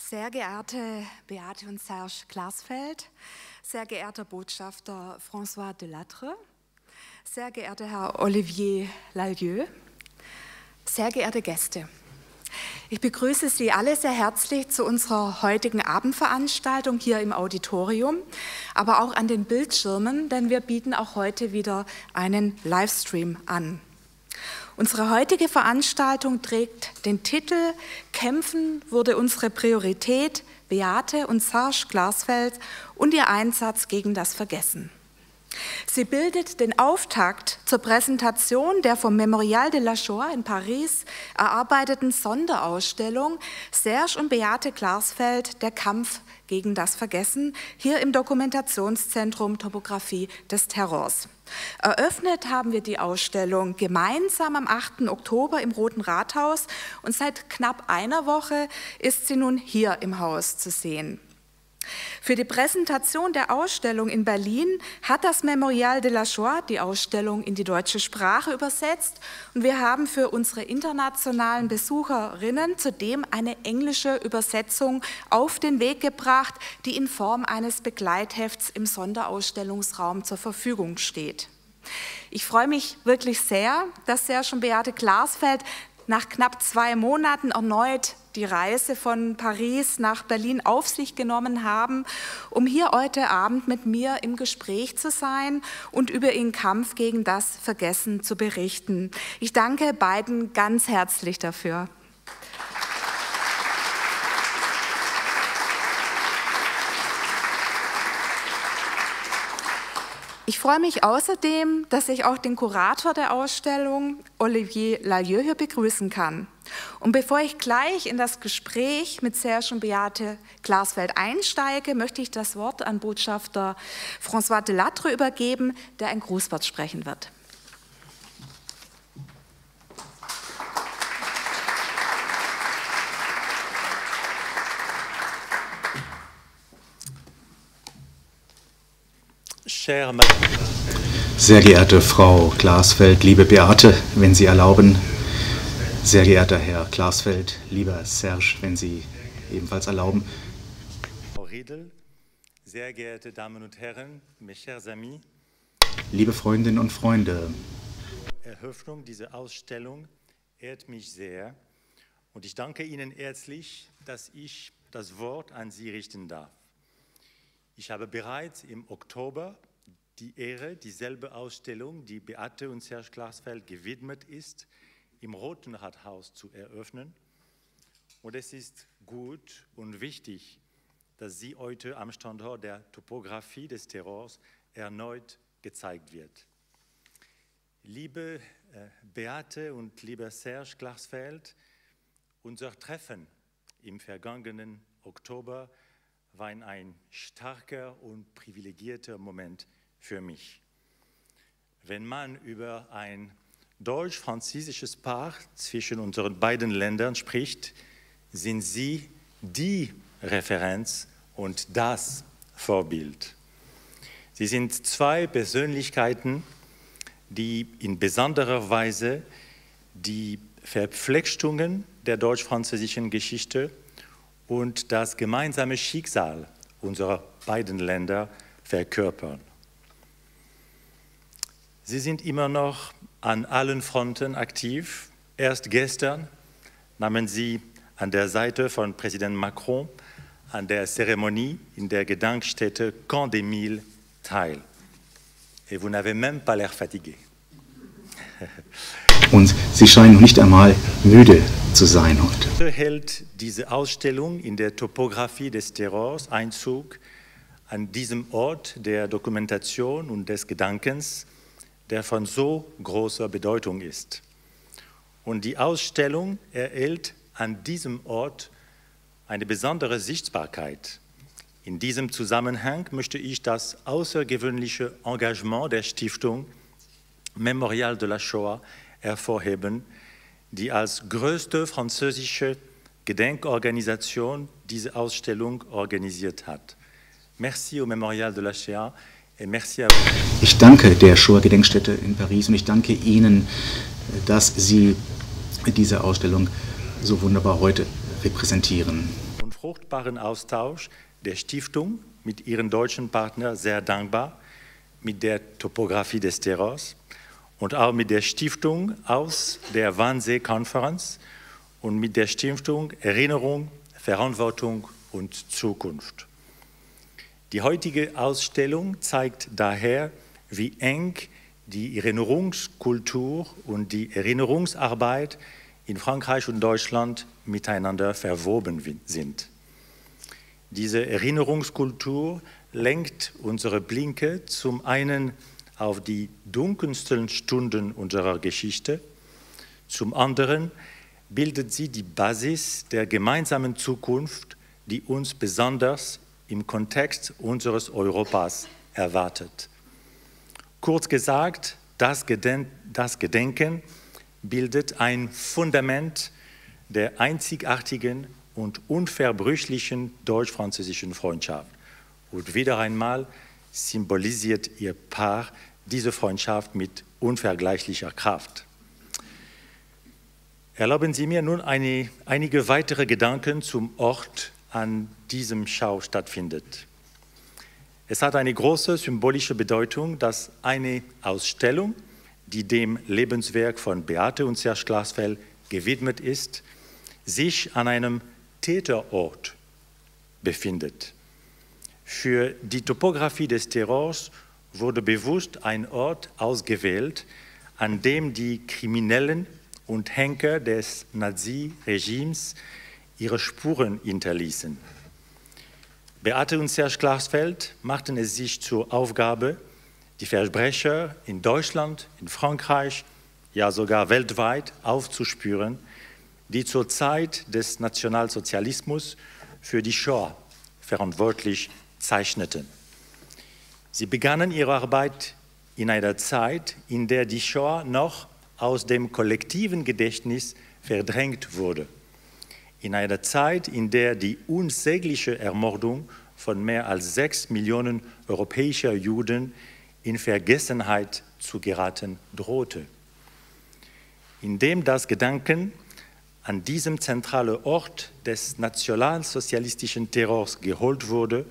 Sehr geehrte Beate und Serge Glasfeld, sehr geehrter Botschafter François Delattre, sehr geehrter Herr Olivier Lalieu, sehr geehrte Gäste. Ich begrüße Sie alle sehr herzlich zu unserer heutigen Abendveranstaltung hier im Auditorium, aber auch an den Bildschirmen, denn wir bieten auch heute wieder einen Livestream an. Unsere heutige Veranstaltung trägt den Titel Kämpfen wurde unsere Priorität, Beate und Serge Glasfeld und ihr Einsatz gegen das Vergessen. Sie bildet den Auftakt zur Präsentation der vom Memorial de la Shoah in Paris erarbeiteten Sonderausstellung Serge und Beate Glasfeld, der Kampf gegen das Vergessen, hier im Dokumentationszentrum Topographie des Terrors. Eröffnet haben wir die Ausstellung gemeinsam am 8. Oktober im Roten Rathaus und seit knapp einer Woche ist sie nun hier im Haus zu sehen. Für die Präsentation der Ausstellung in Berlin hat das Memorial de la Shoah die Ausstellung in die deutsche Sprache übersetzt und wir haben für unsere internationalen Besucherinnen zudem eine englische Übersetzung auf den Weg gebracht, die in Form eines Begleithefts im Sonderausstellungsraum zur Verfügung steht. Ich freue mich wirklich sehr, dass Serge und Beate Glasfeld nach knapp zwei Monaten erneut die Reise von Paris nach Berlin auf sich genommen haben, um hier heute Abend mit mir im Gespräch zu sein und über ihren Kampf gegen das Vergessen zu berichten. Ich danke beiden ganz herzlich dafür. Ich freue mich außerdem, dass ich auch den Kurator der Ausstellung, Olivier Lalieu, hier begrüßen kann. Und bevor ich gleich in das Gespräch mit Serge und Beate Glasfeld einsteige, möchte ich das Wort an Botschafter François Delattre übergeben, der ein Grußwort sprechen wird. Sehr geehrte Frau Glasfeld, liebe Beate, wenn Sie erlauben, sehr geehrter Herr Glasfeld, lieber Serge, wenn Sie ebenfalls erlauben. Frau Riedel, sehr geehrte Damen und Herren, mes chers amis, liebe Freundinnen und Freunde, Eröffnung dieser Ausstellung ehrt mich sehr und ich danke Ihnen herzlich, dass ich das Wort an Sie richten darf. Ich habe bereits im Oktober die Ehre, dieselbe Ausstellung, die Beate und Serge Glasfeld gewidmet ist, im Roten Rathaus zu eröffnen. Und es ist gut und wichtig, dass sie heute am Standort der Topographie des Terrors erneut gezeigt wird. Liebe äh, Beate und lieber Serge Glasfeld, unser Treffen im vergangenen Oktober war ein starker und privilegierter Moment für mich. Wenn man über ein deutsch-französisches Paar zwischen unseren beiden Ländern spricht, sind Sie die Referenz und das Vorbild. Sie sind zwei Persönlichkeiten, die in besonderer Weise die Verflechtungen der deutsch-französischen Geschichte und das gemeinsame Schicksal unserer beiden Länder verkörpern. Sie sind immer noch an allen Fronten aktiv. Erst gestern nahmen Sie an der Seite von Präsident Macron an der Zeremonie in der Gedenkstätte Camp des Mille teil. Et vous n'avez même pas l'air fatigué. Und Sie scheinen nicht einmal müde zu sein heute. Hält diese Ausstellung in der Topographie des Terrors Einzug an diesem Ort der Dokumentation und des Gedankens der von so großer Bedeutung ist. Und die Ausstellung erhält an diesem Ort eine besondere Sichtbarkeit. In diesem Zusammenhang möchte ich das außergewöhnliche Engagement der Stiftung Memorial de la Shoah hervorheben, die als größte französische Gedenkorganisation diese Ausstellung organisiert hat. Merci au Memorial de la Shoah ich danke der Shoah-Gedenkstätte in Paris und ich danke Ihnen, dass Sie diese Ausstellung so wunderbar heute repräsentieren. Und fruchtbaren Austausch der Stiftung mit ihren deutschen Partnern sehr dankbar, mit der Topographie des Terrors und auch mit der Stiftung aus der Wannsee-Konferenz und mit der Stiftung Erinnerung, Verantwortung und Zukunft. Die heutige Ausstellung zeigt daher, wie eng die Erinnerungskultur und die Erinnerungsarbeit in Frankreich und Deutschland miteinander verwoben sind. Diese Erinnerungskultur lenkt unsere Blinke zum einen auf die dunkelsten Stunden unserer Geschichte, zum anderen bildet sie die Basis der gemeinsamen Zukunft, die uns besonders im Kontext unseres Europas erwartet. Kurz gesagt, das, Geden das Gedenken bildet ein Fundament der einzigartigen und unverbrüchlichen deutsch-französischen Freundschaft. Und wieder einmal symbolisiert ihr Paar diese Freundschaft mit unvergleichlicher Kraft. Erlauben Sie mir nun eine, einige weitere Gedanken zum Ort, an diesem Schau stattfindet. Es hat eine große symbolische Bedeutung, dass eine Ausstellung, die dem Lebenswerk von Beate und Serge Glasfeld gewidmet ist, sich an einem Täterort befindet. Für die Topographie des Terrors wurde bewusst ein Ort ausgewählt, an dem die Kriminellen und Henker des Nazi-Regimes ihre Spuren hinterließen. Beate und Serge Glasfeld machten es sich zur Aufgabe, die Verbrecher in Deutschland, in Frankreich, ja sogar weltweit aufzuspüren, die zur Zeit des Nationalsozialismus für die Shoah verantwortlich zeichneten. Sie begannen ihre Arbeit in einer Zeit, in der die Shoah noch aus dem kollektiven Gedächtnis verdrängt wurde in einer Zeit, in der die unsägliche Ermordung von mehr als sechs Millionen europäischer Juden in Vergessenheit zu geraten drohte. Indem das Gedanken an diesem zentralen Ort des nationalsozialistischen Terrors geholt wurde,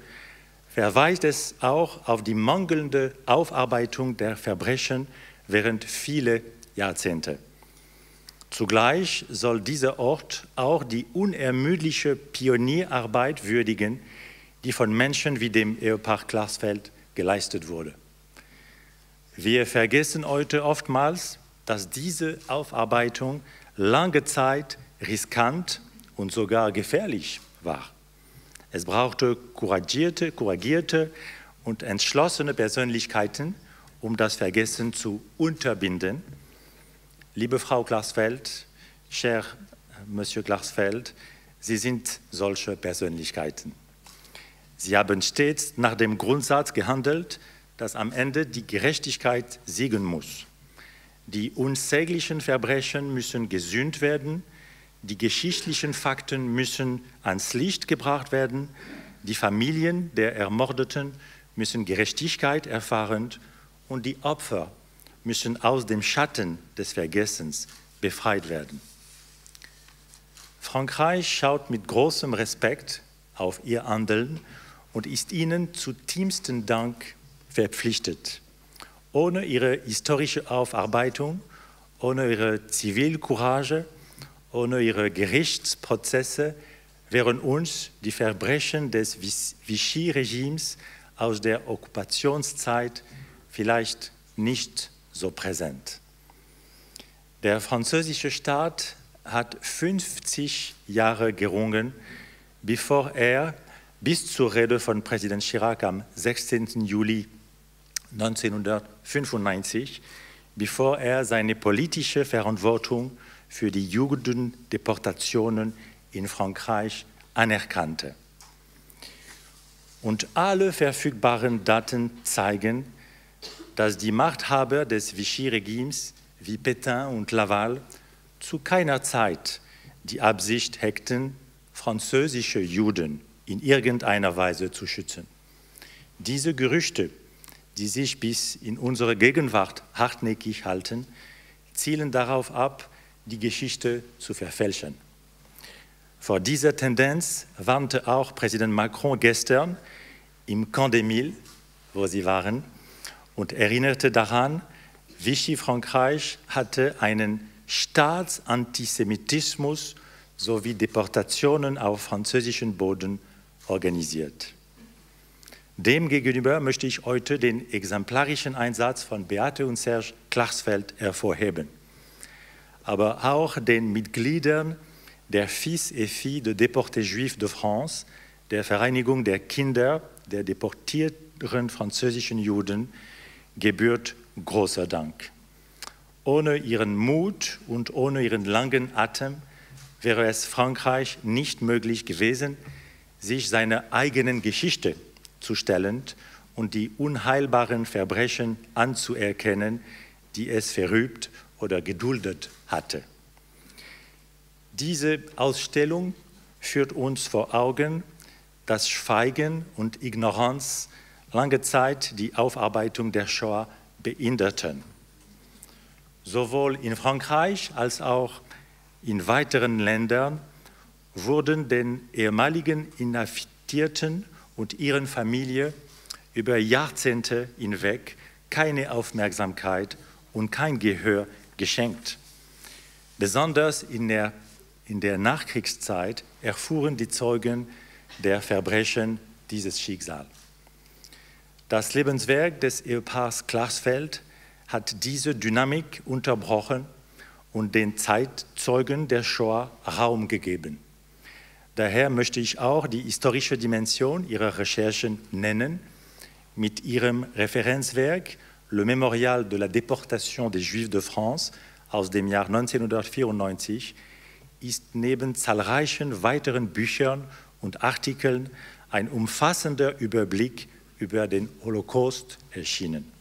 verweist es auch auf die mangelnde Aufarbeitung der Verbrechen während vieler Jahrzehnte. Zugleich soll dieser Ort auch die unermüdliche Pionierarbeit würdigen, die von Menschen wie dem Ehepaar Glasfeld geleistet wurde. Wir vergessen heute oftmals, dass diese Aufarbeitung lange Zeit riskant und sogar gefährlich war. Es brauchte couragierte, couragierte und entschlossene Persönlichkeiten, um das Vergessen zu unterbinden Liebe Frau Glasfeld, cher Monsieur Glasfeld, Sie sind solche Persönlichkeiten. Sie haben stets nach dem Grundsatz gehandelt, dass am Ende die Gerechtigkeit siegen muss. Die unsäglichen Verbrechen müssen gesühnt werden, die geschichtlichen Fakten müssen ans Licht gebracht werden, die Familien der Ermordeten müssen Gerechtigkeit erfahren und die Opfer müssen aus dem Schatten des Vergessens befreit werden. Frankreich schaut mit großem Respekt auf ihr Handeln und ist ihnen zutiefsten Dank verpflichtet. Ohne ihre historische Aufarbeitung, ohne ihre Zivilcourage, ohne ihre Gerichtsprozesse wären uns die Verbrechen des Vichy-Regimes aus der Okkupationszeit vielleicht nicht so präsent. Der französische Staat hat 50 Jahre gerungen, bevor er bis zur Rede von Präsident Chirac am 16. Juli 1995, bevor er seine politische Verantwortung für die Judendeportationen in Frankreich anerkannte. Und alle verfügbaren Daten zeigen, dass die Machthaber des Vichy-Regimes wie Pétain und Laval zu keiner Zeit die Absicht hegten, französische Juden in irgendeiner Weise zu schützen. Diese Gerüchte, die sich bis in unsere Gegenwart hartnäckig halten, zielen darauf ab, die Geschichte zu verfälschen. Vor dieser Tendenz warnte auch Präsident Macron gestern im Camp des Mille, wo sie waren, und erinnerte daran, Vichy Frankreich hatte einen Staatsantisemitismus sowie Deportationen auf französischem Boden organisiert. Demgegenüber möchte ich heute den exemplarischen Einsatz von Beate und Serge Klarsfeld hervorheben, aber auch den Mitgliedern der Fils et Filles de Déportés Juifs de France, der Vereinigung der Kinder der deportierten französischen Juden, gebührt großer Dank. Ohne ihren Mut und ohne ihren langen Atem wäre es Frankreich nicht möglich gewesen, sich seiner eigenen Geschichte zu stellen und die unheilbaren Verbrechen anzuerkennen, die es verübt oder geduldet hatte. Diese Ausstellung führt uns vor Augen, dass Schweigen und Ignoranz lange Zeit die Aufarbeitung der Shoah behinderten. Sowohl in Frankreich als auch in weiteren Ländern wurden den ehemaligen Inhaftierten und ihren Familien über Jahrzehnte hinweg keine Aufmerksamkeit und kein Gehör geschenkt. Besonders in der, in der Nachkriegszeit erfuhren die Zeugen der Verbrechen dieses Schicksal. Das Lebenswerk des Ehepaars Klarsfeld hat diese Dynamik unterbrochen und den Zeitzeugen der Shoah Raum gegeben. Daher möchte ich auch die historische Dimension ihrer Recherchen nennen. Mit ihrem Referenzwerk Le Mémorial de la Déportation des Juifs de France aus dem Jahr 1994 ist neben zahlreichen weiteren Büchern und Artikeln ein umfassender Überblick über den Holocaust erschienen.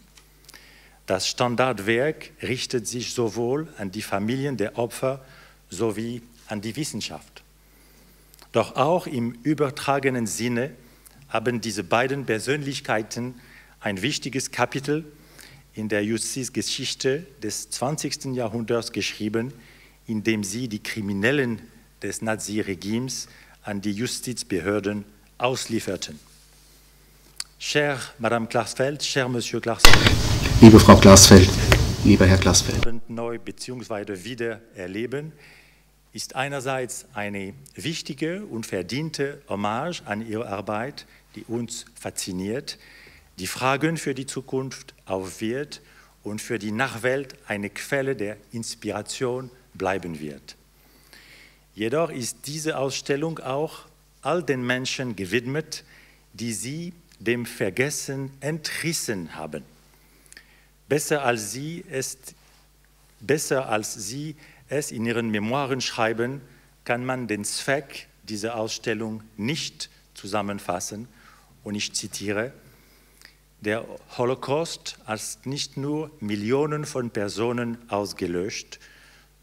Das Standardwerk richtet sich sowohl an die Familien der Opfer sowie an die Wissenschaft. Doch auch im übertragenen Sinne haben diese beiden Persönlichkeiten ein wichtiges Kapitel in der Justizgeschichte des 20. Jahrhunderts geschrieben, in dem sie die Kriminellen des Naziregimes an die Justizbehörden auslieferten. Cher Madame Klarsfeld, cher Monsieur Klarsfeld. Liebe Frau Glasfeld, lieber Herr Glasfeld. Neu bzw. wieder erleben ist einerseits eine wichtige und verdiente Hommage an Ihre Arbeit, die uns fasziniert, die Fragen für die Zukunft aufwirft und für die Nachwelt eine Quelle der Inspiration bleiben wird. Jedoch ist diese Ausstellung auch all den Menschen gewidmet, die sie dem Vergessen entrissen haben besser als sie es, besser als sie es in ihren Memoiren schreiben, kann man den Zweck dieser Ausstellung nicht zusammenfassen. Und ich zitiere, der Holocaust hat nicht nur Millionen von Personen ausgelöscht,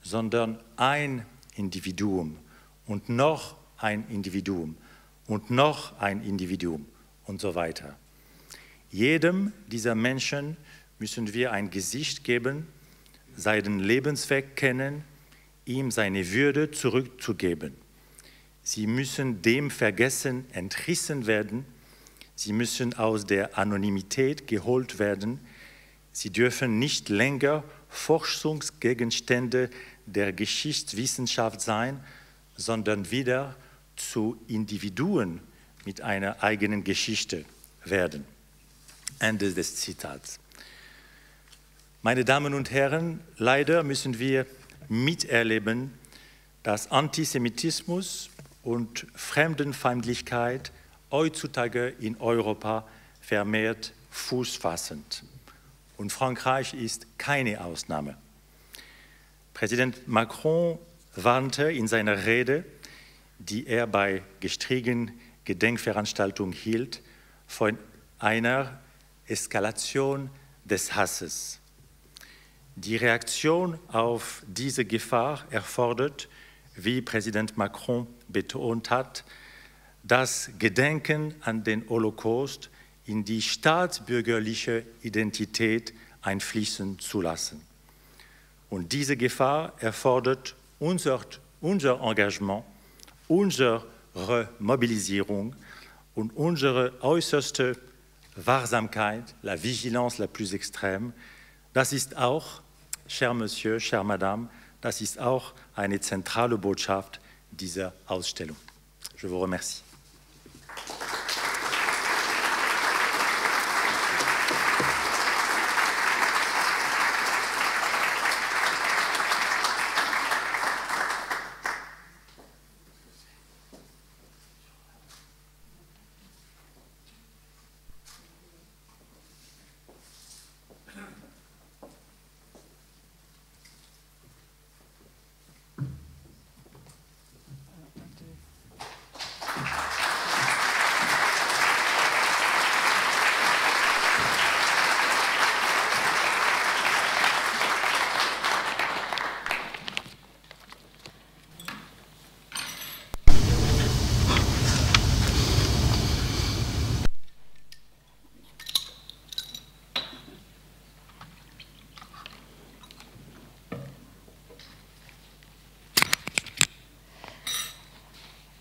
sondern ein Individuum und noch ein Individuum und noch ein Individuum und so weiter. Jedem dieser Menschen müssen wir ein Gesicht geben, seinen Lebensweg kennen, ihm seine Würde zurückzugeben. Sie müssen dem Vergessen entrissen werden, sie müssen aus der Anonymität geholt werden, sie dürfen nicht länger Forschungsgegenstände der Geschichtswissenschaft sein, sondern wieder zu Individuen mit einer eigenen Geschichte werden. Ende des Zitats. Meine Damen und Herren, leider müssen wir miterleben, dass Antisemitismus und Fremdenfeindlichkeit heutzutage in Europa vermehrt Fuß fassen. Und Frankreich ist keine Ausnahme. Präsident Macron warnte in seiner Rede, die er bei gestrigen Gedenkveranstaltung hielt, von einer Eskalation des Hasses. Die Reaktion auf diese Gefahr erfordert, wie Präsident Macron betont hat, das Gedenken an den Holocaust in die staatsbürgerliche Identität einfließen zu lassen. Und diese Gefahr erfordert unser, unser Engagement, unsere Mobilisierung und unsere äußerste Wachsamkeit, la Vigilance la plus extrême, das ist auch, cher Monsieur, cher Madame, das ist auch eine zentrale Botschaft dieser Ausstellung. Je vous remercie.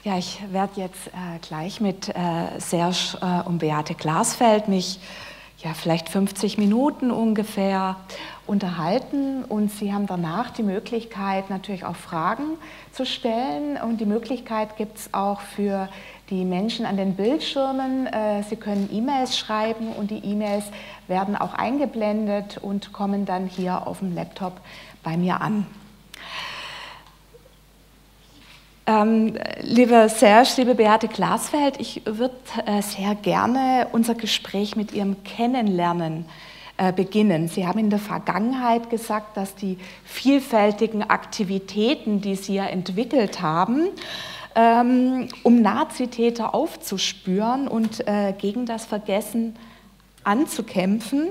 Ja, ich werde jetzt äh, gleich mit äh, Serge äh, und Beate Glasfeld mich ja, vielleicht 50 Minuten ungefähr unterhalten und Sie haben danach die Möglichkeit, natürlich auch Fragen zu stellen und die Möglichkeit gibt es auch für die Menschen an den Bildschirmen. Äh, Sie können E-Mails schreiben und die E-Mails werden auch eingeblendet und kommen dann hier auf dem Laptop bei mir an. Ähm, liebe Serge, liebe Beate Glasfeld, ich würde äh, sehr gerne unser Gespräch mit Ihrem Kennenlernen äh, beginnen. Sie haben in der Vergangenheit gesagt, dass die vielfältigen Aktivitäten, die Sie ja entwickelt haben, ähm, um Nazitäter aufzuspüren und äh, gegen das Vergessen anzukämpfen,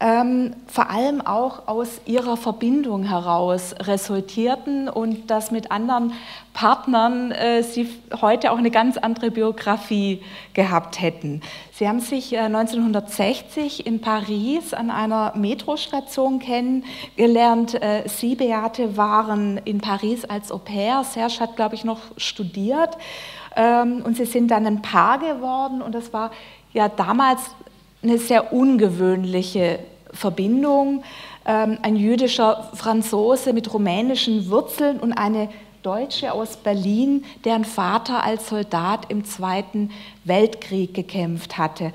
ähm, vor allem auch aus ihrer Verbindung heraus resultierten und dass mit anderen Partnern äh, sie heute auch eine ganz andere Biografie gehabt hätten. Sie haben sich äh, 1960 in Paris an einer Metrostation kennengelernt. Äh, sie, Beate, waren in Paris als Au pair. Serge hat, glaube ich, noch studiert. Ähm, und sie sind dann ein Paar geworden und das war ja damals eine sehr ungewöhnliche Verbindung. Ähm, ein jüdischer Franzose mit rumänischen Wurzeln und eine Deutsche aus Berlin, deren Vater als Soldat im Zweiten Weltkrieg gekämpft hatte.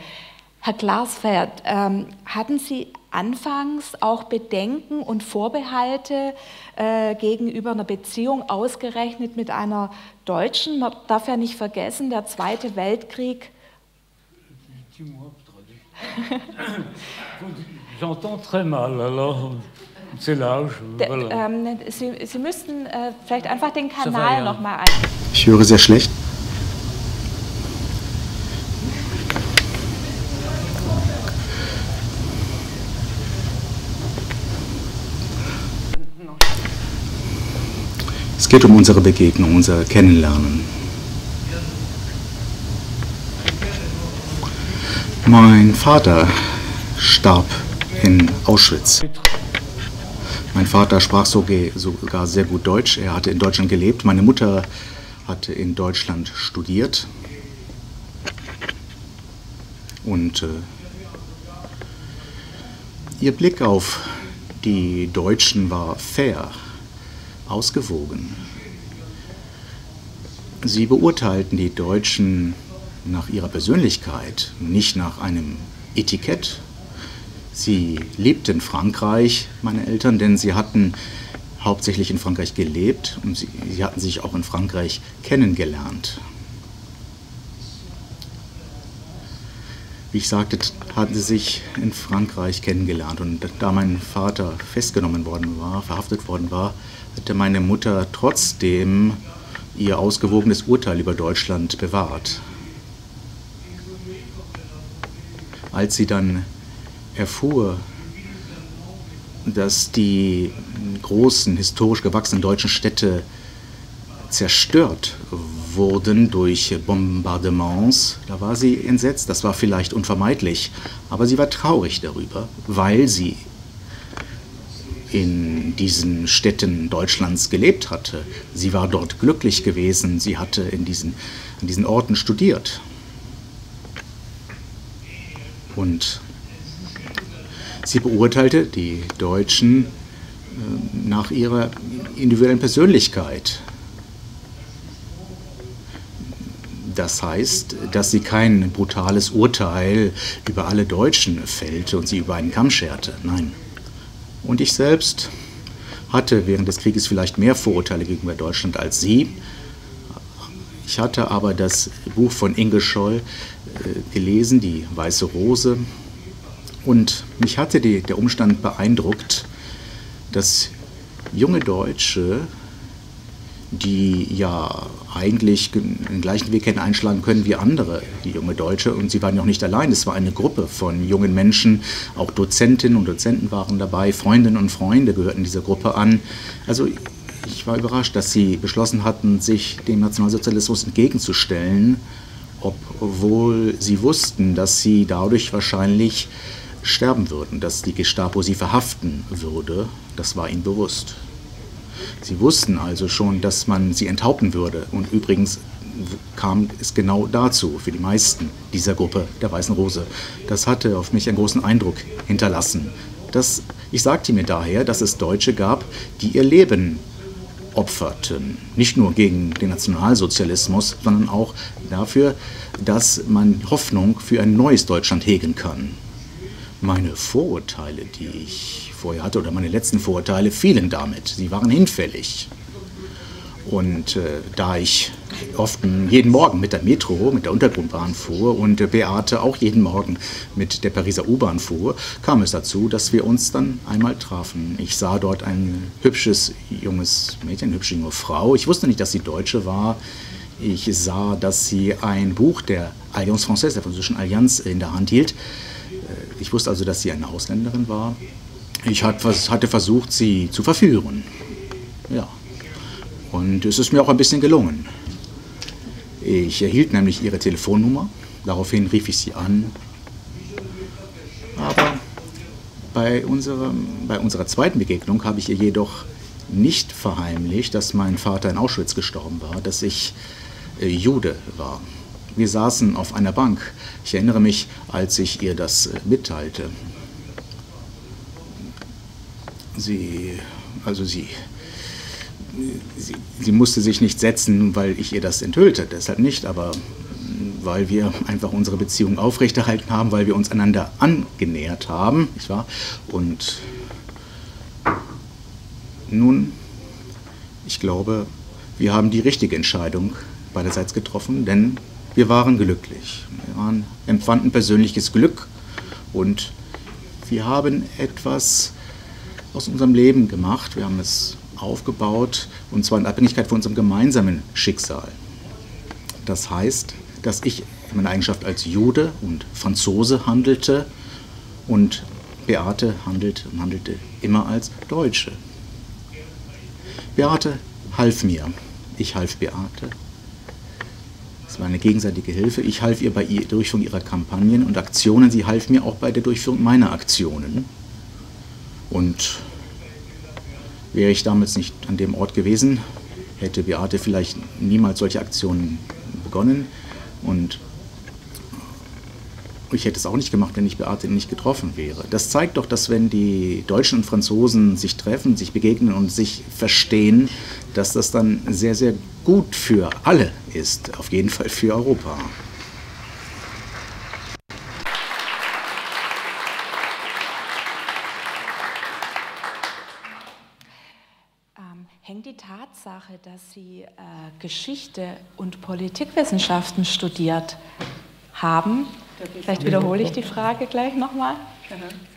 Herr Glasfeld, ähm, hatten Sie anfangs auch Bedenken und Vorbehalte äh, gegenüber einer Beziehung ausgerechnet mit einer Deutschen? Man darf ja nicht vergessen, der Zweite Weltkrieg. J'entends très mal, alors c'est l'âge. Voilà. Ähm, Sie, Sie müssten äh, vielleicht einfach den Kanal nochmal ein. Ich höre sehr schlecht. Es geht um unsere Begegnung, unser Kennenlernen. Mein Vater starb in Auschwitz. Mein Vater sprach sogar sehr gut Deutsch. Er hatte in Deutschland gelebt. Meine Mutter hatte in Deutschland studiert. Und äh, ihr Blick auf die Deutschen war fair, ausgewogen. Sie beurteilten die Deutschen nach ihrer Persönlichkeit, nicht nach einem Etikett. Sie lebten in Frankreich, meine Eltern, denn sie hatten hauptsächlich in Frankreich gelebt und sie, sie hatten sich auch in Frankreich kennengelernt. Wie ich sagte, hatten sie sich in Frankreich kennengelernt. Und da mein Vater festgenommen worden war, verhaftet worden war, hatte meine Mutter trotzdem ihr ausgewogenes Urteil über Deutschland bewahrt. Als sie dann erfuhr, dass die großen, historisch gewachsenen deutschen Städte zerstört wurden durch Bombardements, da war sie entsetzt. Das war vielleicht unvermeidlich, aber sie war traurig darüber, weil sie in diesen Städten Deutschlands gelebt hatte. Sie war dort glücklich gewesen, sie hatte in diesen, in diesen Orten studiert. Und sie beurteilte die Deutschen äh, nach ihrer individuellen Persönlichkeit. Das heißt, dass sie kein brutales Urteil über alle Deutschen fällte und sie über einen Kamm scherte. Nein. Und ich selbst hatte während des Krieges vielleicht mehr Vorurteile gegenüber Deutschland als Sie. Ich hatte aber das Buch von Inge Scholl äh, gelesen, Die Weiße Rose. Und mich hatte die, der Umstand beeindruckt, dass junge Deutsche, die ja eigentlich den gleichen Weg hätten einschlagen können wie andere, die junge Deutsche. Und sie waren auch nicht allein. Es war eine Gruppe von jungen Menschen. Auch Dozentinnen und Dozenten waren dabei. Freundinnen und Freunde gehörten dieser Gruppe an. Also ich war überrascht, dass sie beschlossen hatten, sich dem Nationalsozialismus entgegenzustellen, obwohl sie wussten, dass sie dadurch wahrscheinlich sterben würden, dass die Gestapo sie verhaften würde. Das war ihnen bewusst. Sie wussten also schon, dass man sie enthaupten würde. Und übrigens kam es genau dazu für die meisten dieser Gruppe der Weißen Rose. Das hatte auf mich einen großen Eindruck hinterlassen. Das, ich sagte mir daher, dass es Deutsche gab, die ihr Leben opferten. Nicht nur gegen den Nationalsozialismus, sondern auch dafür, dass man Hoffnung für ein neues Deutschland hegen kann. Meine Vorurteile, die ich vorher hatte, oder meine letzten Vorurteile, fielen damit. Sie waren hinfällig. Und äh, da ich oft jeden Morgen mit der Metro, mit der Untergrundbahn fuhr und Beate auch jeden Morgen mit der Pariser U-Bahn fuhr, kam es dazu, dass wir uns dann einmal trafen. Ich sah dort ein hübsches junges Mädchen, eine hübsche junge Frau. Ich wusste nicht, dass sie Deutsche war. Ich sah, dass sie ein Buch der Alliance Française, der französischen Allianz, in der Hand hielt. Ich wusste also, dass sie eine Ausländerin war. Ich hatte versucht, sie zu verführen. Ja. Und es ist mir auch ein bisschen gelungen. Ich erhielt nämlich ihre Telefonnummer. Daraufhin rief ich sie an. Aber bei, unserem, bei unserer zweiten Begegnung habe ich ihr jedoch nicht verheimlicht, dass mein Vater in Auschwitz gestorben war, dass ich äh, Jude war. Wir saßen auf einer Bank. Ich erinnere mich, als ich ihr das äh, mitteilte. Sie, also sie, sie, sie musste sich nicht setzen, weil ich ihr das enthüllte, deshalb nicht, aber weil wir einfach unsere Beziehung aufrechterhalten haben, weil wir uns einander angenähert haben, nicht wahr? Und nun, ich glaube, wir haben die richtige Entscheidung beiderseits getroffen, denn wir waren glücklich. Wir waren, empfanden persönliches Glück und wir haben etwas aus unserem Leben gemacht. Wir haben es aufgebaut und zwar in Abhängigkeit von unserem gemeinsamen Schicksal. Das heißt, dass ich in meiner Eigenschaft als Jude und Franzose handelte und Beate handelt und handelte immer als Deutsche. Beate half mir, ich half Beate. Es war eine gegenseitige Hilfe. Ich half ihr bei der Durchführung ihrer Kampagnen und Aktionen. Sie half mir auch bei der Durchführung meiner Aktionen. Und wäre ich damals nicht an dem Ort gewesen, hätte Beate vielleicht niemals solche Aktionen begonnen. Und ich hätte es auch nicht gemacht, wenn ich Beate nicht getroffen wäre. Das zeigt doch, dass wenn die Deutschen und Franzosen sich treffen, sich begegnen und sich verstehen, dass das dann sehr, sehr gut für alle ist, auf jeden Fall für Europa. hängt die Tatsache, dass Sie äh, Geschichte und Politikwissenschaften studiert haben, vielleicht wiederhole ich die Frage gleich nochmal,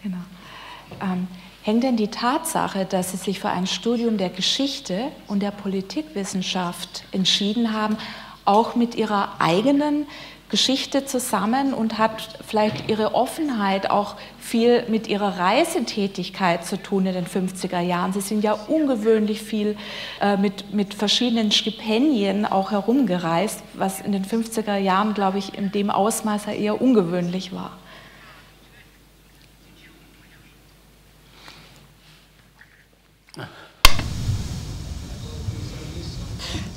genau. Ähm, hängt denn die Tatsache, dass Sie sich für ein Studium der Geschichte und der Politikwissenschaft entschieden haben, auch mit Ihrer eigenen Geschichte zusammen und hat vielleicht Ihre Offenheit auch viel mit Ihrer Reisetätigkeit zu tun in den 50er Jahren. Sie sind ja ungewöhnlich viel äh, mit, mit verschiedenen Stipendien auch herumgereist, was in den 50er Jahren, glaube ich, in dem Ausmaß eher ungewöhnlich war.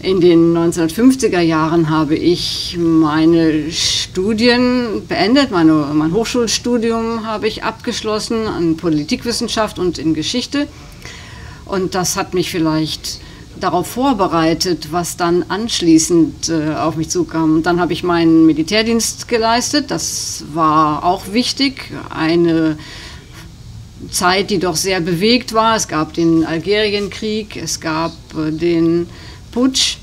In den 1950er Jahren habe ich meine Studien beendet, meine, mein Hochschulstudium habe ich abgeschlossen an Politikwissenschaft und in Geschichte. Und das hat mich vielleicht darauf vorbereitet, was dann anschließend äh, auf mich zukam. Dann habe ich meinen Militärdienst geleistet. Das war auch wichtig. Eine Zeit, die doch sehr bewegt war. Es gab den Algerienkrieg, es gab äh, den Putsch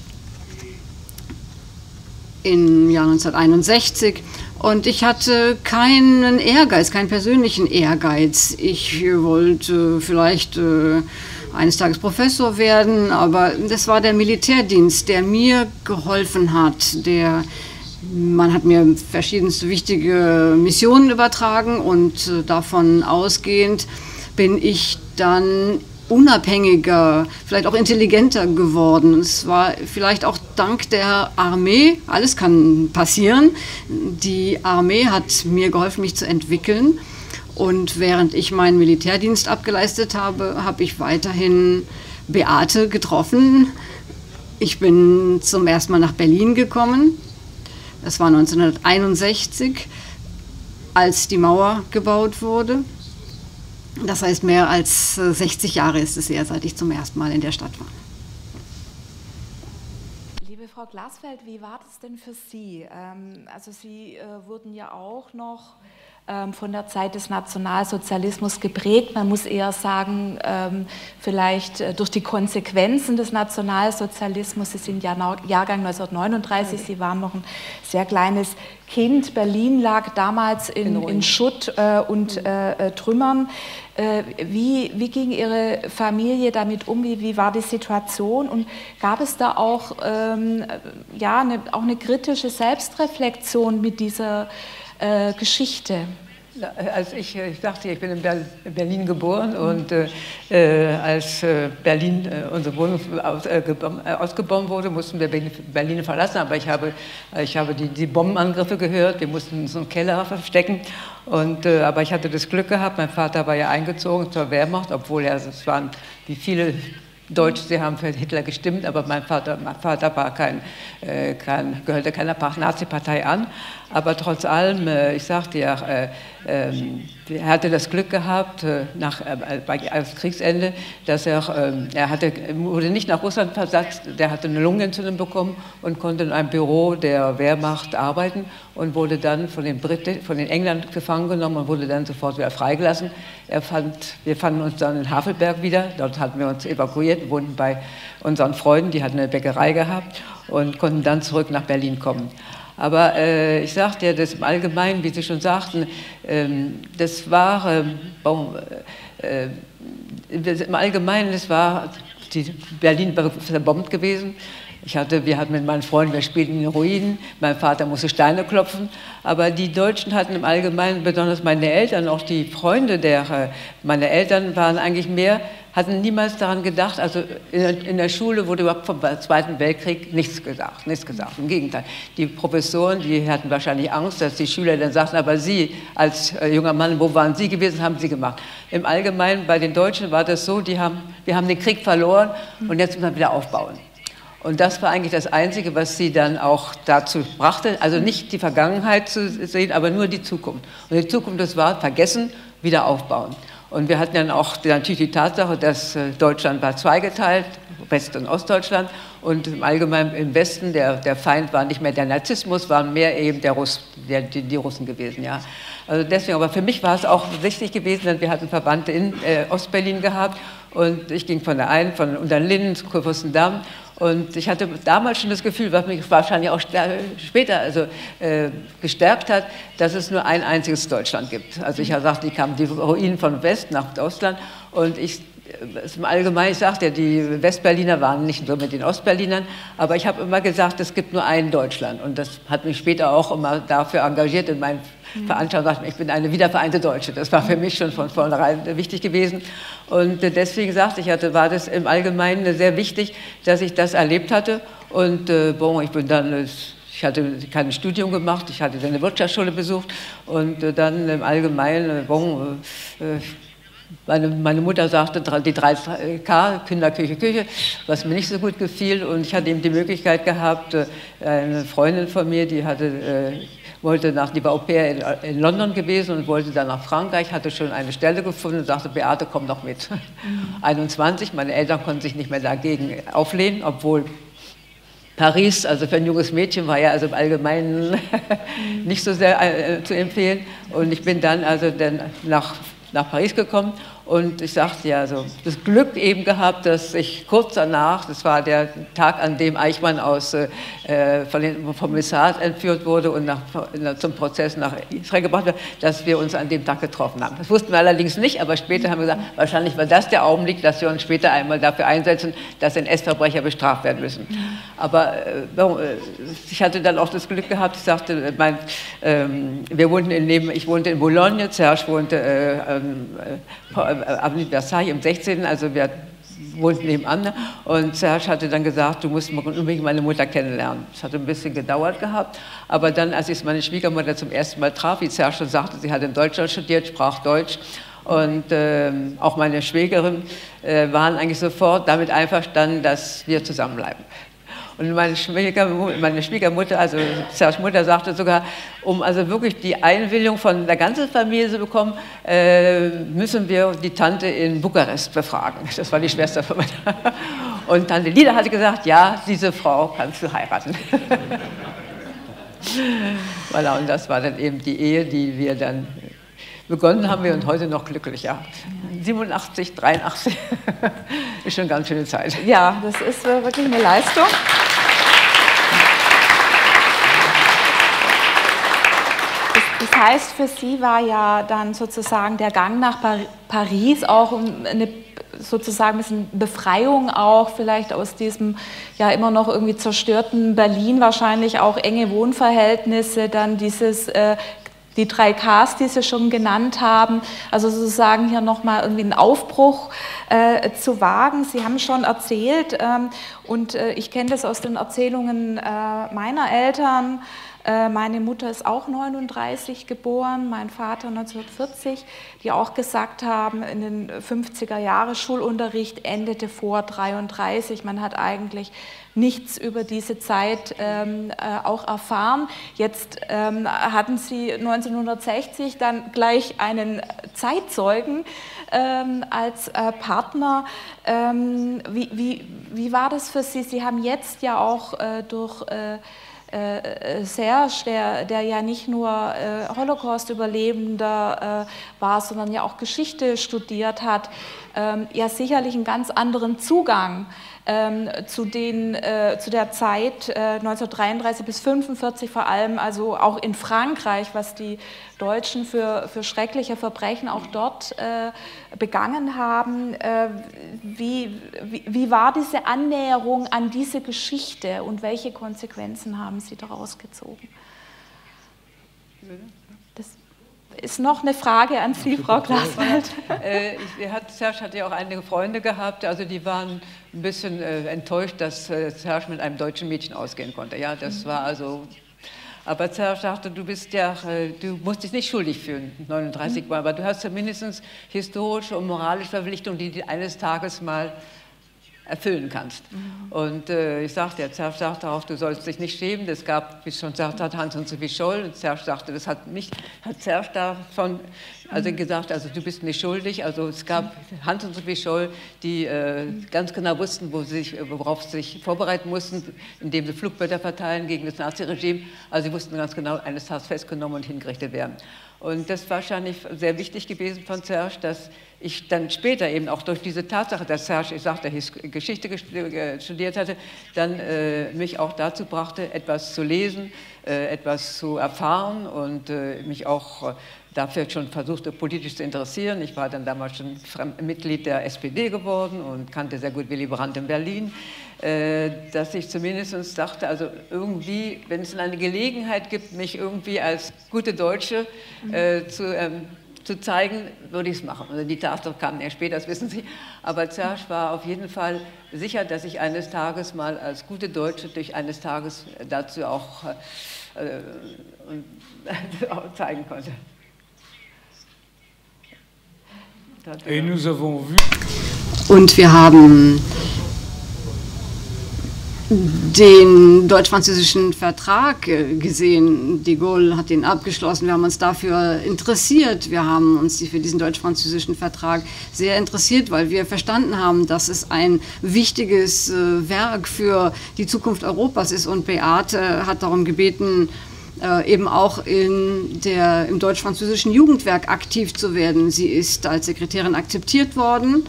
im Jahr 1961 und ich hatte keinen Ehrgeiz, keinen persönlichen Ehrgeiz. Ich wollte vielleicht äh, eines Tages Professor werden, aber das war der Militärdienst, der mir geholfen hat, der man hat mir verschiedenste wichtige Missionen übertragen und äh, davon ausgehend bin ich dann unabhängiger, vielleicht auch intelligenter geworden. Es war vielleicht auch dank der Armee, alles kann passieren. Die Armee hat mir geholfen, mich zu entwickeln. Und während ich meinen Militärdienst abgeleistet habe, habe ich weiterhin Beate getroffen. Ich bin zum ersten Mal nach Berlin gekommen. Das war 1961, als die Mauer gebaut wurde. Das heißt, mehr als 60 äh, Jahre ist es her, seit ich zum ersten Mal in der Stadt war. Liebe Frau Glasfeld, wie war das denn für Sie? Ähm, also Sie äh, wurden ja auch noch ähm, von der Zeit des Nationalsozialismus geprägt. Man muss eher sagen, ähm, vielleicht äh, durch die Konsequenzen des Nationalsozialismus. Sie sind ja Jahrgang 1939, Sie waren noch ein sehr kleines Kind. Berlin lag damals in, in Schutt und äh, Trümmern. Wie, wie, ging Ihre Familie damit um? Wie, wie, war die Situation? Und gab es da auch, ähm, ja, eine, auch eine kritische Selbstreflexion mit dieser äh, Geschichte? Als ich, ich sagte, ich bin in Berlin geboren und äh, äh, als äh, Berlin, äh, unsere Wohnung aus, äh, äh, ausgebombt wurde, mussten wir Berlin verlassen. Aber ich habe, ich habe die, die Bombenangriffe gehört. Wir mussten uns im Keller verstecken. Und, aber ich hatte das Glück gehabt, mein Vater war ja eingezogen zur Wehrmacht, obwohl er, es waren wie viele Deutsch, sie haben für Hitler gestimmt, aber mein Vater, mein Vater war kein, äh, kein, gehörte keiner Nazi-Partei an. Aber trotz allem, äh, ich sagte ja, er hatte das Glück gehabt, äh, nach, äh, als Kriegsende, dass er, ähm, er hatte, wurde nicht nach Russland versetzt, der hatte eine Lungenentzündung bekommen und konnte in einem Büro der Wehrmacht arbeiten und wurde dann von den, Briten, von den Engländern gefangen genommen und wurde dann sofort wieder freigelassen. Er fand, wir fanden uns dann in Havelberg wieder, dort hatten wir uns evakuiert, wohnten bei unseren Freunden, die hatten eine Bäckerei gehabt und konnten dann zurück nach Berlin kommen. Aber äh, ich sagte ja, das im Allgemeinen, wie Sie schon sagten, ähm, das war, äh, das im Allgemeinen, das war die Berlin verbombt gewesen. Ich hatte, wir hatten mit meinen Freunden, wir spielten in Ruinen, mein Vater musste Steine klopfen, aber die Deutschen hatten im Allgemeinen, besonders meine Eltern, auch die Freunde der, äh, meine Eltern waren eigentlich mehr hatten niemals daran gedacht, also in der Schule wurde überhaupt vom Zweiten Weltkrieg nichts gesagt, nichts gesagt. Im Gegenteil, die Professoren, die hatten wahrscheinlich Angst, dass die Schüler dann sagten, aber Sie als äh, junger Mann, wo waren Sie gewesen, haben Sie gemacht. Im Allgemeinen bei den Deutschen war das so, die haben, wir haben den Krieg verloren und jetzt müssen wir wieder aufbauen. Und das war eigentlich das Einzige, was sie dann auch dazu brachte, also nicht die Vergangenheit zu sehen, aber nur die Zukunft. Und die Zukunft, das war vergessen, wieder aufbauen. Und wir hatten dann auch natürlich die Tatsache, dass äh, Deutschland war zweigeteilt, West- und Ostdeutschland. Und im Allgemeinen im Westen, der, der Feind war nicht mehr der Narzissmus, waren mehr eben der Russ, der, die, die, Russen gewesen. Ja. Also deswegen, aber für mich war es auch wichtig gewesen, denn wir hatten Verwandte in äh, Ostberlin gehabt. Und ich ging von der einen, von Unterlinden zu Kurfürstendamm und ich hatte damals schon das Gefühl, was mich wahrscheinlich auch später also, äh, gestärkt hat, dass es nur ein einziges Deutschland gibt. Also ich sagte, ich kam die Ruinen von West nach Ostland und ich im Allgemeinen, ich sagte die Westberliner waren nicht so mit den Ostberlinern, aber ich habe immer gesagt, es gibt nur ein Deutschland. Und das hat mich später auch immer dafür engagiert in meinen Veranstaltungen. Ich bin eine wiedervereinte Deutsche. Das war für mich schon von vornherein wichtig gewesen. Und deswegen sagte ich, hatte, war das im Allgemeinen sehr wichtig, dass ich das erlebt hatte. Und äh, bon, ich bin dann ich hatte kein Studium gemacht, ich hatte eine Wirtschaftsschule besucht und äh, dann im Allgemeinen, bon, äh, meine, meine, Mutter sagte die 3K, Kinder, Küche, was mir nicht so gut gefiel. Und ich hatte eben die Möglichkeit gehabt, äh, eine Freundin von mir, die hatte, äh, wollte nach, die war Au pair in, in, London gewesen und wollte dann nach Frankreich, hatte schon eine Stelle gefunden und sagte, Beate, komm doch mit. Mhm. 21, meine Eltern konnten sich nicht mehr dagegen auflehnen, obwohl Paris, also für ein junges Mädchen, war ja also im Allgemeinen nicht so sehr äh, zu empfehlen. Und ich bin dann also dann nach, nach Paris gekommen und ich sagte ja, so das Glück eben gehabt, dass ich kurz danach, das war der Tag, an dem Eichmann aus, äh, von den, vom Missat entführt wurde und nach, zum Prozess nach Israel gebracht wurde, dass wir uns an dem Tag getroffen haben. Das wussten wir allerdings nicht, aber später haben wir gesagt, wahrscheinlich war das der Augenblick, dass wir uns später einmal dafür einsetzen, dass NS-Verbrecher bestraft werden müssen. Aber äh, äh, ich hatte dann auch das Glück gehabt, ich sagte, mein, ähm, wir wohnten in, ich wohnte in Boulogne, Serge wohnte äh, ähm, äh, Avenue Versailles im 16., also wir wohnten nebenan. Und Serge hatte dann gesagt, du musst unbedingt meine Mutter kennenlernen. Das hat ein bisschen gedauert gehabt. Aber dann, als ich meine Schwiegermutter zum ersten Mal traf, wie Serge schon sagte, sie hat in Deutschland studiert, sprach Deutsch. Und äh, auch meine Schwägerin äh, waren eigentlich sofort damit einverstanden, dass wir zusammenbleiben. Und meine Schwiegermutter, meine Schwiegermutter, also Serge Mutter, sagte sogar, um also wirklich die Einwilligung von der ganzen Familie zu bekommen, äh, müssen wir die Tante in Bukarest befragen. Das war die Schwester von meiner. Und Tante Lida hatte gesagt, ja, diese Frau kannst du heiraten. und das war dann eben die Ehe, die wir dann begonnen haben wir und heute noch glücklicher. 87, 83 ist schon ganz schöne Zeit. Ja, das ist wirklich eine Leistung. Das heißt, für Sie war ja dann sozusagen der Gang nach Paris auch eine sozusagen ein bisschen Befreiung auch vielleicht aus diesem ja immer noch irgendwie zerstörten Berlin, wahrscheinlich auch enge Wohnverhältnisse, dann dieses äh, die drei Ks, die Sie schon genannt haben, also sozusagen hier nochmal irgendwie einen Aufbruch äh, zu wagen. Sie haben schon erzählt, ähm, und äh, ich kenne das aus den Erzählungen äh, meiner Eltern, äh, meine Mutter ist auch 39 geboren, mein Vater 1940, die auch gesagt haben, in den 50er Jahren Schulunterricht endete vor 33. Man hat eigentlich nichts über diese Zeit ähm, äh, auch erfahren. Jetzt ähm, hatten Sie 1960 dann gleich einen Zeitzeugen ähm, als äh, Partner. Ähm, wie, wie, wie war das für Sie? Sie haben jetzt ja auch äh, durch äh, äh, Serge, der, der ja nicht nur äh, Holocaust-Überlebender war, sondern ja auch Geschichte studiert hat, ähm, ja sicherlich einen ganz anderen Zugang ähm, zu, den, äh, zu der Zeit äh, 1933 bis 1945 vor allem, also auch in Frankreich, was die Deutschen für, für schreckliche Verbrechen auch dort äh, begangen haben. Äh, wie, wie, wie war diese Annäherung an diese Geschichte und welche Konsequenzen haben Sie daraus gezogen? Ist noch eine Frage an Sie, Frau Glaswald. Äh, Serge hatte ja auch einige Freunde gehabt, also die waren ein bisschen äh, enttäuscht, dass äh, Serge mit einem deutschen Mädchen ausgehen konnte. Ja, das war also aber Serge sagte, du bist ja, äh, du musst dich nicht schuldig fühlen, 39 Mal, aber du hast ja mindestens historische und moralische Verpflichtungen, die eines Tages mal erfüllen kannst. Mhm. Und äh, ich sagte, der Serge sagte auch, du sollst dich nicht schämen. Es gab, wie schon gesagt hat, Hans und Sophie Scholl. Und Serge sagte, das hat mich, hat Serge davon also mhm. gesagt, also du bist nicht schuldig. Also es gab Hans und Sophie Scholl, die äh, ganz genau wussten, wo sie sich, worauf sie sich vorbereiten mussten, indem sie Flugblätter verteilen gegen das Naziregime. Also sie wussten ganz genau, eines Tages festgenommen und hingerichtet werden. Und das war wahrscheinlich sehr wichtig gewesen von Serge, dass ich dann später eben auch durch diese Tatsache, dass Serge, ich sagte, Geschichte studiert hatte, dann äh, mich auch dazu brachte, etwas zu lesen, äh, etwas zu erfahren und äh, mich auch äh, dafür schon versuchte, politisch zu interessieren. Ich war dann damals schon Mitglied der SPD geworden und kannte sehr gut Willy Brandt in Berlin, äh, dass ich zumindest dachte, also irgendwie, wenn es eine Gelegenheit gibt, mich irgendwie als gute Deutsche äh, zu ähm, zu zeigen, würde ich es machen. Also die Tatsache kam ja später, das wissen Sie. Aber Serge war auf jeden Fall sicher, dass ich eines Tages mal als gute Deutsche durch eines Tages dazu auch äh, äh, zeigen konnte. Und wir haben den deutsch-französischen Vertrag äh, gesehen. De Gaulle hat ihn abgeschlossen. Wir haben uns dafür interessiert. Wir haben uns für diesen deutsch-französischen Vertrag sehr interessiert, weil wir verstanden haben, dass es ein wichtiges äh, Werk für die Zukunft Europas ist. Und Beate hat darum gebeten, äh, eben auch in der, im deutsch-französischen Jugendwerk aktiv zu werden. Sie ist als Sekretärin akzeptiert worden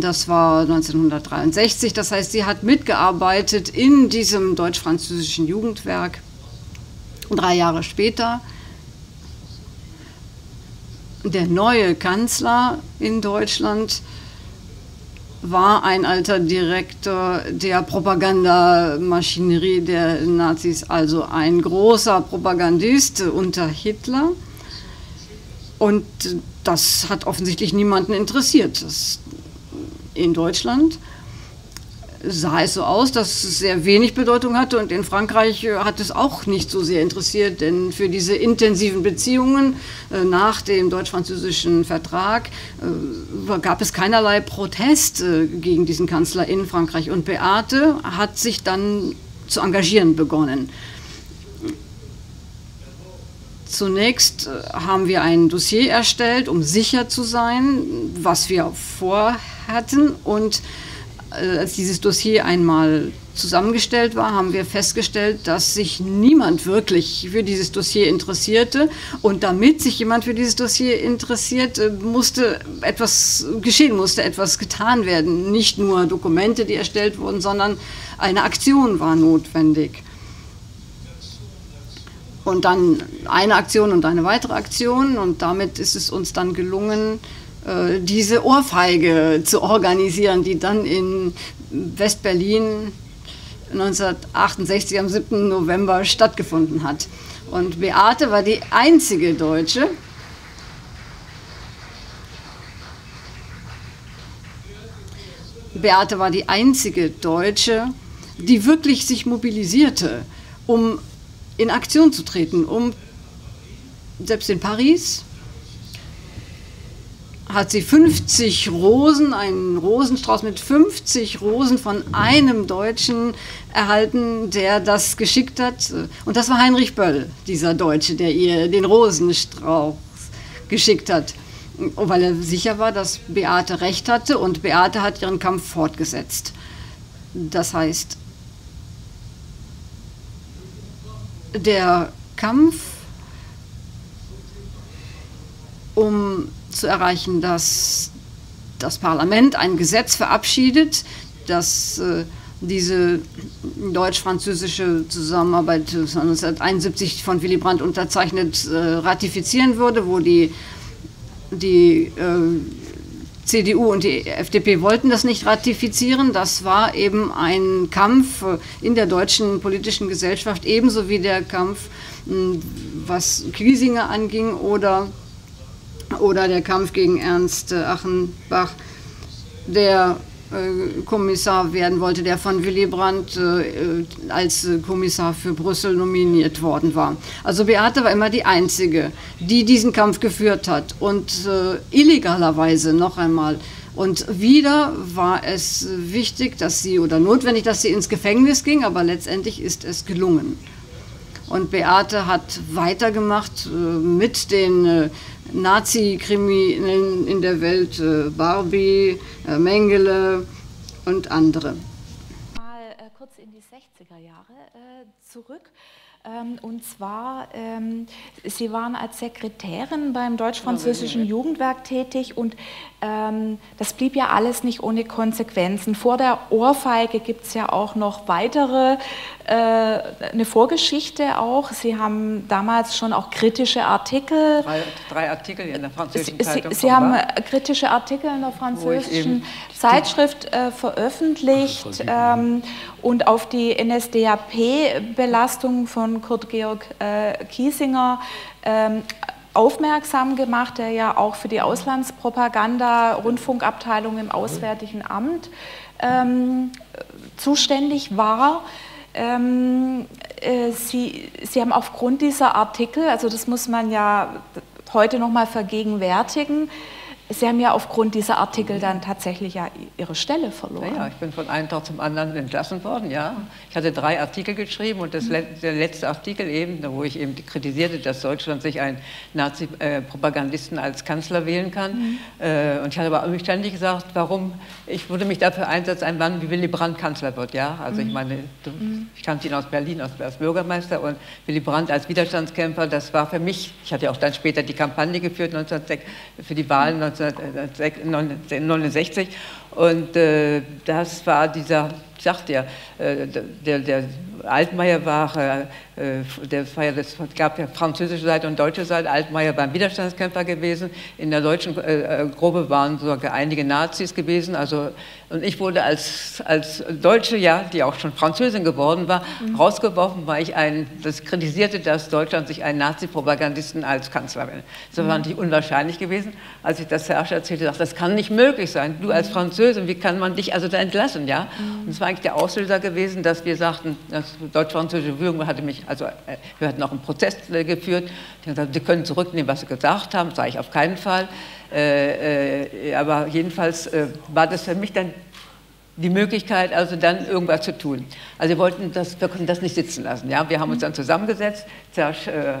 das war 1963. Das heißt, sie hat mitgearbeitet in diesem deutsch-französischen Jugendwerk. Drei Jahre später der neue Kanzler in Deutschland war ein alter Direktor der Propagandamaschinerie der Nazis, also ein großer Propagandist unter Hitler. Und das hat offensichtlich niemanden interessiert. Das in Deutschland sah es so aus, dass es sehr wenig Bedeutung hatte und in Frankreich äh, hat es auch nicht so sehr interessiert, denn für diese intensiven Beziehungen äh, nach dem deutsch-französischen Vertrag äh, gab es keinerlei Protest gegen diesen Kanzler in Frankreich und Beate hat sich dann zu engagieren begonnen. Zunächst haben wir ein Dossier erstellt, um sicher zu sein, was wir vorhaben hatten. Und äh, als dieses Dossier einmal zusammengestellt war, haben wir festgestellt, dass sich niemand wirklich für dieses Dossier interessierte. Und damit sich jemand für dieses Dossier interessiert, musste etwas geschehen, musste etwas getan werden. Nicht nur Dokumente, die erstellt wurden, sondern eine Aktion war notwendig. Und dann eine Aktion und eine weitere Aktion. Und damit ist es uns dann gelungen, äh, diese Ohrfeige zu organisieren, die dann in West-Berlin 1968 am 7. November stattgefunden hat. Und Beate war die einzige Deutsche, Beate war die einzige Deutsche, die wirklich sich mobilisierte, um in Aktion zu treten, um selbst in Paris hat sie 50 Rosen, einen Rosenstrauß mit 50 Rosen von einem Deutschen erhalten, der das geschickt hat. Und das war Heinrich Böll, dieser Deutsche, der ihr den Rosenstrauß geschickt hat. Weil er sicher war, dass Beate recht hatte und Beate hat ihren Kampf fortgesetzt. Das heißt, der Kampf um zu erreichen, dass das Parlament ein Gesetz verabschiedet, das äh, diese deutsch-französische Zusammenarbeit 1971 von Willy Brandt unterzeichnet äh, ratifizieren würde, wo die, die äh, CDU und die FDP wollten das nicht ratifizieren. Das war eben ein Kampf in der deutschen politischen Gesellschaft, ebenso wie der Kampf, was Kiesinger anging oder oder der Kampf gegen Ernst Achenbach, der äh, Kommissar werden wollte, der von Willy Brandt äh, als Kommissar für Brüssel nominiert worden war. Also Beate war immer die Einzige, die diesen Kampf geführt hat und äh, illegalerweise noch einmal. Und wieder war es wichtig, dass sie oder notwendig, dass sie ins Gefängnis ging, aber letztendlich ist es gelungen. Und Beate hat weitergemacht mit den Nazi-Kriminellen in der Welt, äh, Barbie, äh, Mengele und andere. Mal äh, kurz in die 60er Jahre zurück. Ähm, und zwar, ähm, Sie waren als Sekretärin beim deutsch-französischen Jugendwerk tätig und ähm, das blieb ja alles nicht ohne Konsequenzen. Vor der Ohrfeige gibt es ja auch noch weitere, äh, eine Vorgeschichte auch. Sie haben damals schon auch kritische Artikel. Drei, drei Artikel in der französischen Sie, Zeitung. Sie, Sie haben kritische Artikel in der französischen Zeitschrift äh, veröffentlicht ähm, und auf die NSDAP-Belastung von Kurt Georg äh, Kiesinger ähm, aufmerksam gemacht, der ja auch für die Auslandspropaganda Rundfunkabteilung im Auswärtigen Amt ähm, zuständig war. Ähm, äh, Sie, Sie haben aufgrund dieser Artikel, also das muss man ja heute noch mal vergegenwärtigen, Sie haben ja aufgrund dieser Artikel dann tatsächlich ja Ihre Stelle verloren. Ja, ich bin von einem Tag zum anderen entlassen worden, ja. Ich hatte drei Artikel geschrieben und das, der letzte Artikel eben, wo ich eben kritisierte, dass Deutschland sich einen Nazi-Propagandisten als Kanzler wählen kann. Mhm. Äh, und ich hatte aber ständig gesagt, warum, ich würde mich dafür einsetzen, ein Mann wie Willy Brandt Kanzler wird, ja. Also ich mhm. meine, mhm. ich kannte ihn aus Berlin als, als Bürgermeister und Willy Brandt als Widerstandskämpfer, das war für mich, ich hatte ja auch dann später die Kampagne geführt 1906, für die Wahlen 19 1969. Und äh, das war dieser, ich sagte ja, äh, der, der Altmaier war, äh, der war ja, das gab ja französische Seite und deutsche Seite. Altmaier war ein Widerstandskämpfer gewesen. In der deutschen äh, Gruppe waren sogar einige Nazis gewesen. Also, und ich wurde als, als Deutsche, ja, die auch schon Französin geworden war, mhm. rausgeworfen, weil ich ein, das kritisierte, dass Deutschland sich einen Nazi-Propagandisten als Kanzler will. Das war mhm. natürlich unwahrscheinlich gewesen. Als ich das Herrscher erzählte, dachte das kann nicht möglich sein. Du als mhm. Französin, wie kann man dich also da entlassen? Ja? Mhm. Und es war eigentlich der Auslöser gewesen, dass wir sagten, das deutsch-französische Führung hatte mich, also äh, wir hatten auch einen Prozess äh, geführt. Die haben gesagt, Sie können zurücknehmen, was Sie gesagt haben. Sage ich auf keinen Fall. Äh, aber jedenfalls war das für mich dann die Möglichkeit, also dann irgendwas zu tun. Also wir wollten das, wir konnten das nicht sitzen lassen. Ja? Wir haben uns dann zusammengesetzt. Serge, äh,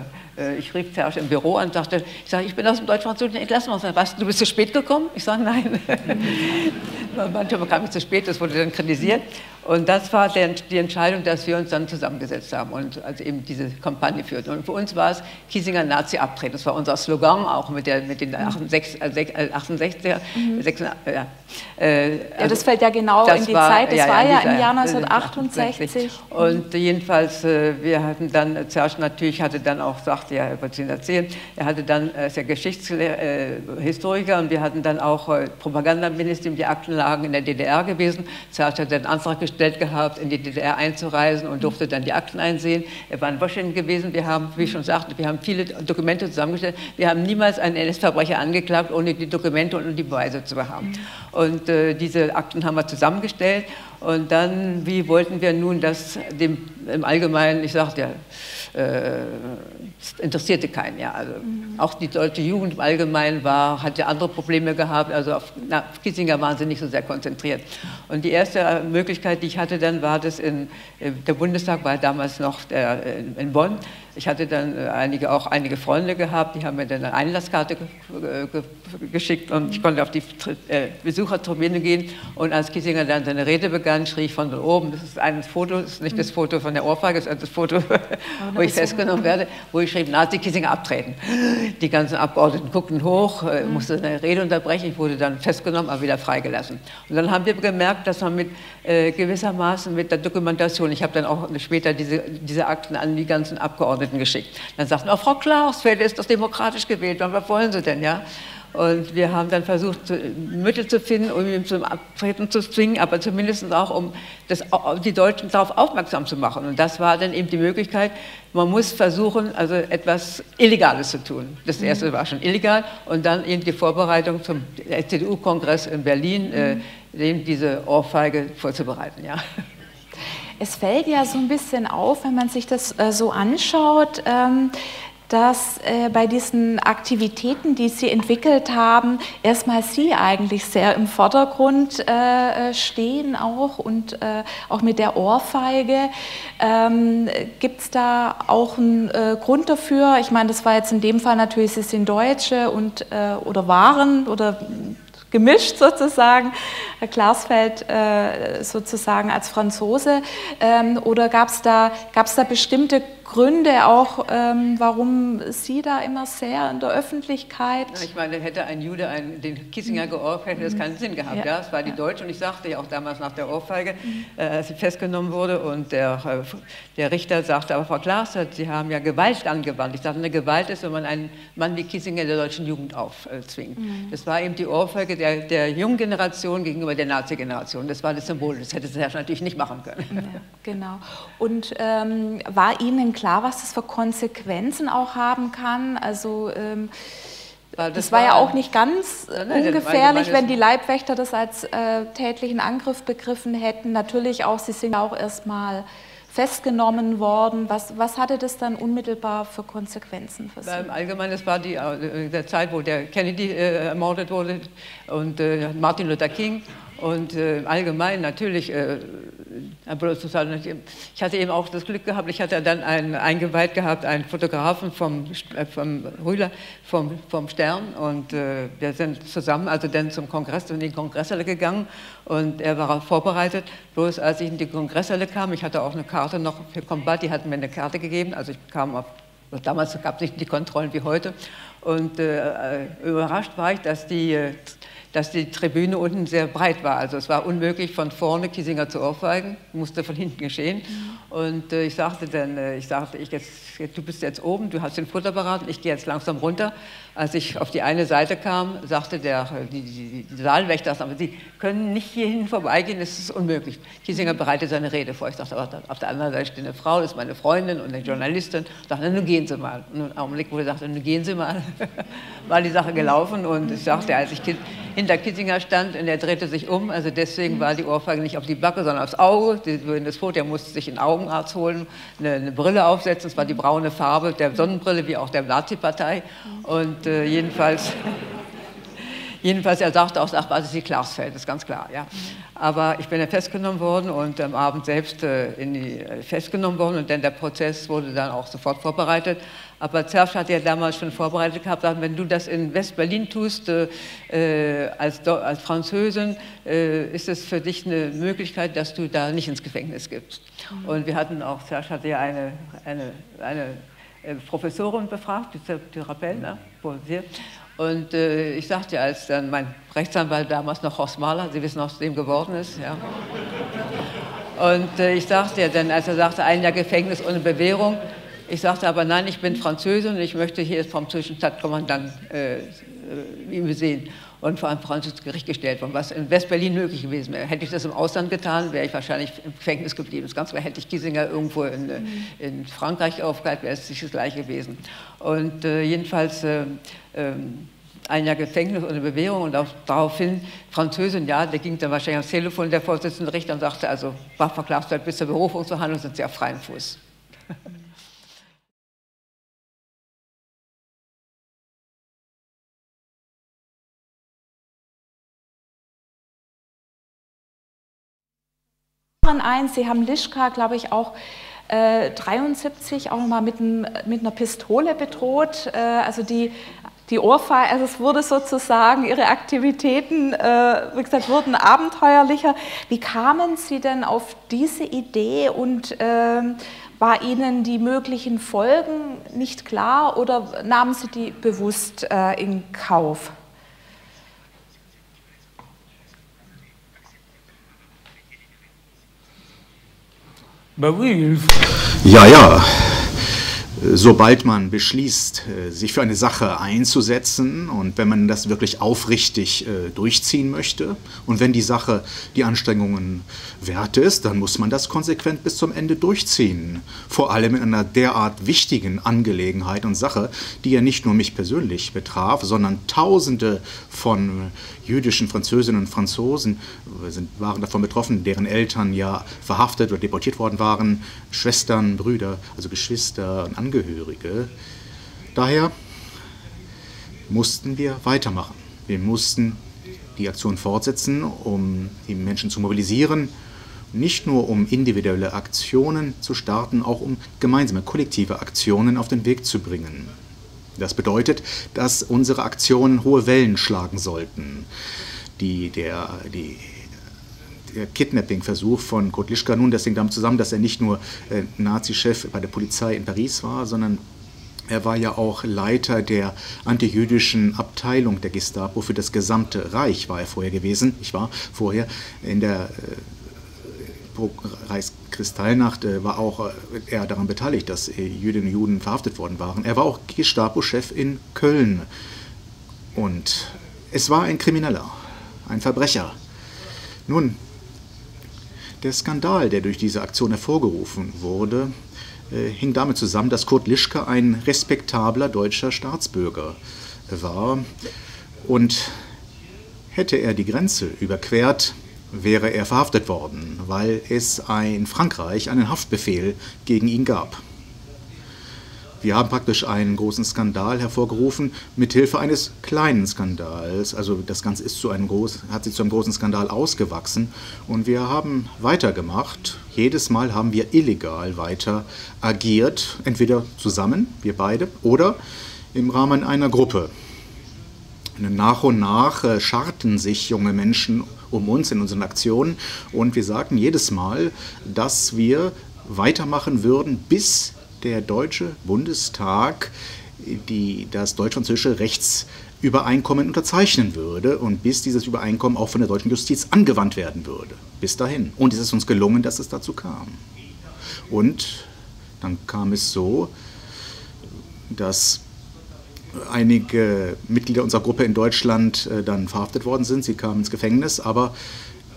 ich rief Serge im Büro an und sagte, ich sage, ich bin aus dem Deutsch-Französischen Entlassungshaus. Was, du bist zu spät gekommen? Ich sage, nein. Manchmal kam ich zu spät, das wurde dann kritisiert. Und das war die Entscheidung, dass wir uns dann zusammengesetzt haben und also eben diese Kampagne führten. Und für uns war es Kiesinger Nazi abtreten. Das war unser Slogan, auch mit, der, mit den 68, 68er. Mhm. 86, ja. Äh, ja, das also fällt ja genau in die war, Zeit. Das ja, war ja, ja im Jahr 1968. Und jedenfalls, äh, wir hatten dann, Serge natürlich hatte dann auch, sagte ja, er wollte Ihnen erzählen, er hatte dann, er ist ja Geschichtshistoriker äh, und wir hatten dann auch Propagandaministerium, die Aktenlagen in der DDR gewesen. Serge hat den Antrag gestellt gehabt, in die DDR einzureisen und durfte dann die Akten einsehen. Er war in Washington gewesen. Wir haben, wie ich schon sagte, wir haben viele Dokumente zusammengestellt. Wir haben niemals einen NS-Verbrecher angeklagt, ohne die Dokumente und die Beweise zu haben. Und äh, diese Akten haben wir zusammengestellt. Und dann, wie wollten wir nun das dem, im Allgemeinen, ich sagte ja, äh, interessierte keinen. Ja. Also mhm. Auch die deutsche Jugend im Allgemeinen war, hatte andere Probleme gehabt. Also auf, na, auf Kissinger waren sie nicht so sehr konzentriert. Und die erste Möglichkeit, die ich hatte dann, war das in, der Bundestag war damals noch der, in, in Bonn. Ich hatte dann äh, einige, auch einige Freunde gehabt, die haben mir dann eine Einlasskarte ge ge geschickt und ich konnte auf die äh, Besuchertribüne gehen. Und als Kissinger dann seine Rede begann, schrie ich von oben, das ist ein Foto, das ist nicht das Foto von der Ohrfeige, das ist das Foto, wo ich festgenommen werde, wo ich schrieb, Nazi Kissinger abtreten. Die ganzen Abgeordneten guckten hoch, äh, mhm. musste seine Rede unterbrechen, ich wurde dann festgenommen, aber wieder freigelassen. Und dann haben wir gemerkt, dass man mit äh, gewissermaßen mit der Dokumentation, ich habe dann auch später diese, diese Akten an die ganzen Abgeordneten geschickt. Dann sagten, oh, Frau Klausfeld ist doch demokratisch gewählt, was wollen Sie denn, ja? Und wir haben dann versucht, Mittel zu finden, um ihn zum Abtreten zu zwingen, aber zumindest auch, um das, die Deutschen darauf aufmerksam zu machen. Und das war dann eben die Möglichkeit, man muss versuchen, also etwas Illegales zu tun. Das erste mhm. war schon illegal und dann eben die Vorbereitung zum CDU-Kongress in Berlin, äh, mhm. diese Ohrfeige vorzubereiten. Ja. Es fällt ja so ein bisschen auf, wenn man sich das äh, so anschaut. Ähm, dass äh, bei diesen Aktivitäten, die Sie entwickelt haben, erstmal Sie eigentlich sehr im Vordergrund äh stehen auch und äh, auch mit der Ohrfeige. Ähm, Gibt es da auch einen äh, Grund dafür? Ich meine, das war jetzt in dem Fall natürlich, Sie sind Deutsche und, äh, oder waren oder gemischt sozusagen, Herr Klarsfeld äh, sozusagen als Franzose? Ähm, oder gab es da, gab's da bestimmte Gründe auch, ähm, warum Sie da immer sehr in der Öffentlichkeit? Ich meine, hätte ein Jude einen, den Kissinger mhm. geohrfeigt, hätte das keinen Sinn gehabt. Ja. ja. Es war die Deutsche und ich sagte ja auch damals nach der Ohrfeige, mhm. äh, als sie festgenommen wurde und der, äh, der Richter sagte, aber Frau Klaas, Sie haben ja Gewalt angewandt. Ich sagte, eine Gewalt ist, wenn man einen Mann wie Kissinger der deutschen Jugend aufzwingt. Mhm. Das war eben die Ohrfeige der, der jungen Generation gegenüber der Nazi-Generation. Das war das Symbol. Das hätte sie natürlich nicht machen können. Ja, genau. Und ähm, war Ihnen klar, was das für Konsequenzen auch haben kann? Also ähm, das, das, war ja auch nicht ganz nein, ungefährlich, wenn die Leibwächter das als äh, tätlichen Angriff begriffen hätten. Natürlich auch, sie sind auch erstmal festgenommen worden. Was, was hatte das dann unmittelbar für Konsequenzen für Sie? Im Allgemeinen, es war die, äh, der Zeit, wo der Kennedy äh, ermordet wurde und äh, Martin Luther King und äh, allgemein natürlich, äh, ich hatte eben auch das Glück gehabt, ich hatte dann einen eingeweiht gehabt, einen Fotografen vom, äh, vom Rühler, vom, vom Stern und äh, wir sind zusammen, also dann zum Kongress, in die Kongresshalle gegangen und er war vorbereitet. Bloß als ich in die Kongresshalle kam, ich hatte auch eine Karte noch für Combat, die hatten mir eine Karte gegeben, also ich kam auf, damals gab es nicht die Kontrollen wie heute und äh, überrascht war ich, dass die äh, dass die Tribüne unten sehr breit war. Also es war unmöglich, von vorne Kiesinger zu ohrfeigen, musste von hinten geschehen. Und äh, ich sagte dann, äh, ich sagte, ich jetzt, du bist jetzt oben, du hast den Futterapparat, ich gehe jetzt langsam runter. Als ich auf die eine Seite kam, sagte der die, die, die Saalwächter, Sie können nicht hierhin vorbeigehen, das ist unmöglich. Kiesinger bereitet seine Rede vor. Ich sagte, aber auf der anderen Seite steht eine Frau, das ist meine Freundin und eine Journalistin. Ich sagte, nun gehen Sie mal. Und im Augenblick, wo er sagte, nun gehen Sie mal, war die Sache gelaufen. Und ich sagte, als ich hinter Kissinger stand und er drehte sich um, also deswegen war die Ohrfeige nicht auf die Backe, sondern aufs Auge. Das Foto, er musste sich einen Augenarzt holen, eine, eine Brille aufsetzen, das war die braune Farbe der Sonnenbrille, wie auch der Nazi-Partei. Und äh, jedenfalls, jedenfalls, er sagte auch, ach, das ist die Klarsfeld, das ist ganz klar. Ja. Aber ich bin dann festgenommen worden und am Abend selbst äh, die, äh, festgenommen worden und dann der Prozess wurde dann auch sofort vorbereitet. Aber Zerf hat ja damals schon vorbereitet gehabt, sagt, wenn du das in West-Berlin tust, äh, als, als, Französin, äh, ist es für dich eine Möglichkeit, dass du da nicht ins Gefängnis gibst. Mhm. Und wir hatten auch, Zerf hatte ja eine, eine, eine äh, Professorin befragt, die Rappel, ne? Und äh, ich sagte, als dann mein Rechtsanwalt damals noch Horst Mahler, Sie wissen, aus dem geworden ist, ja. Und äh, ich sagte ja dann, als er sagte, ein Jahr Gefängnis ohne Bewährung, ich sagte aber, nein, ich bin Französin und ich möchte hier vom Zwischenstadtkommandant äh, äh, ihn sehen und vor einem französischen Gericht gestellt worden, was in West-Berlin möglich gewesen wäre. Hätte ich das im Ausland getan, wäre ich wahrscheinlich im Gefängnis geblieben. Das Ganze hätte ich Kiesinger irgendwo in, äh, in Frankreich aufgehalten, wäre es nicht das Gleiche gewesen. Und äh, jedenfalls äh, äh, ein Jahr Gefängnis ohne Bewährung und auch daraufhin Französin, ja, der ging dann wahrscheinlich ans Telefon, der Vorsitzende Richter, und sagte, also Strafverklagstheit bis zur Berufungsverhandlung sind Sie auf freiem Fuß. ein. Sie haben Lischka, glaube ich, auch äh, 73 auch nochmal mit, mit einer Pistole bedroht. Äh, also die, die Ohrfeige, also es wurde sozusagen, ihre Aktivitäten, äh, wie gesagt, wurden abenteuerlicher. Wie kamen Sie denn auf diese Idee und ähm, war Ihnen die möglichen Folgen nicht klar oder nahmen Sie die bewusst äh, in Kauf? Ja, ja. Sobald man beschließt, äh, sich für eine Sache einzusetzen und wenn man das wirklich aufrichtig äh, durchziehen möchte und wenn die Sache die Anstrengungen wert ist, dann muss man das konsequent bis zum Ende durchziehen. Vor allem in einer derart wichtigen Angelegenheit und Sache, die ja nicht nur mich persönlich betraf, sondern Tausende von jüdischen Französinnen und Franzosen sind, waren davon betroffen, deren Eltern ja verhaftet oder deportiert worden waren, Schwestern, Brüder, also Geschwister und Angehörige. Daher mussten wir weitermachen. Wir mussten die Aktion fortsetzen, um die Menschen zu mobilisieren, nicht nur um individuelle Aktionen zu starten, auch um gemeinsame, kollektive Aktionen auf den Weg zu bringen. Das bedeutet, dass unsere Aktionen hohe Wellen schlagen sollten. Die, der, die, der Kidnapping-Versuch von Kotlischka, nun, das hängt damit zusammen, dass er nicht nur äh, Nazi-Chef bei der Polizei in Paris war, sondern er war ja auch Leiter der antijüdischen Abteilung der Gestapo für das gesamte Reich, war er vorher gewesen. Ich war vorher in der äh, Reichskristallnacht äh, war auch äh, er daran beteiligt, dass äh, Jüdinnen und Juden verhaftet worden waren. Er war auch Gestapo-Chef in Köln. Und es war ein Krimineller, ein Verbrecher. Nun, der Skandal, der durch diese Aktion hervorgerufen wurde, hing damit zusammen, dass Kurt Lischke ein respektabler deutscher Staatsbürger war. Und hätte er die Grenze überquert, wäre er verhaftet worden, weil es in Frankreich einen Haftbefehl gegen ihn gab. Wir haben praktisch einen großen Skandal hervorgerufen mit Hilfe eines kleinen Skandals. Also das Ganze ist zu einem groß, hat sich zu einem großen Skandal ausgewachsen und wir haben weitergemacht. Jedes Mal haben wir illegal weiter agiert, entweder zusammen, wir beide, oder im Rahmen einer Gruppe. Nach und nach äh, scharten sich junge Menschen um uns in unseren Aktionen und wir sagten jedes Mal, dass wir weitermachen würden, bis der Deutsche Bundestag die, das deutsch-französische Rechtsübereinkommen unterzeichnen würde und bis dieses Übereinkommen auch von der deutschen Justiz angewandt werden würde. Bis dahin. Und es ist uns gelungen, dass es dazu kam. Und dann kam es so, dass einige Mitglieder unserer Gruppe in Deutschland äh, dann verhaftet worden sind. Sie kamen ins Gefängnis, aber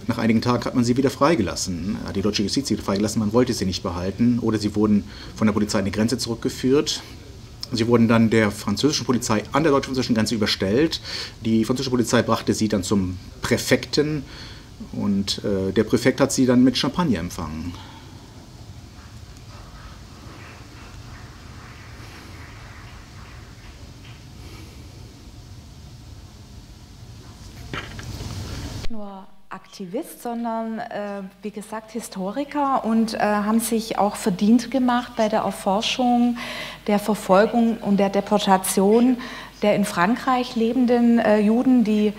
nach einigen Tagen hat man sie wieder freigelassen, hat die deutsche Justiz wieder freigelassen, man wollte sie nicht behalten oder sie wurden von der Polizei an die Grenze zurückgeführt. Sie wurden dann der französischen Polizei an der deutsch-französischen Grenze überstellt. Die französische Polizei brachte sie dann zum Präfekten und äh, der Präfekt hat sie dann mit Champagner empfangen. Aktivist, sondern äh, wie gesagt Historiker und äh, haben sich auch verdient gemacht bei der Erforschung der Verfolgung und der Deportation der in Frankreich lebenden äh, Juden, die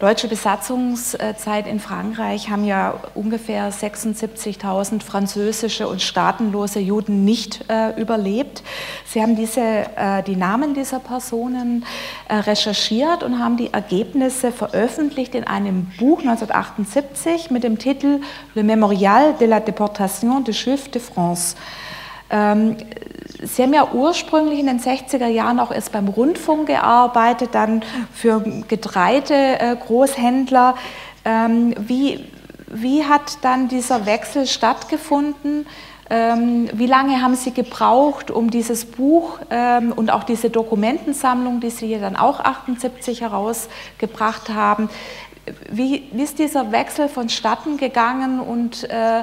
deutsche Besatzungszeit in Frankreich haben ja ungefähr 76.000 französische und staatenlose Juden nicht äh, überlebt. Sie haben diese, äh, die Namen dieser Personen äh, recherchiert und haben die Ergebnisse veröffentlicht in einem Buch 1978 mit dem Titel Le Mémorial de la Déportation des Juifs de France. Ähm, Sie haben ja ursprünglich in den 60er Jahren auch erst beim Rundfunk gearbeitet, dann für Getreide-Großhändler. Ähm, wie, wie hat dann dieser Wechsel stattgefunden? Ähm, wie lange haben Sie gebraucht, um dieses Buch ähm, und auch diese Dokumentensammlung, die Sie dann auch 78 herausgebracht haben, wie, wie, ist dieser Wechsel vonstatten gegangen und äh,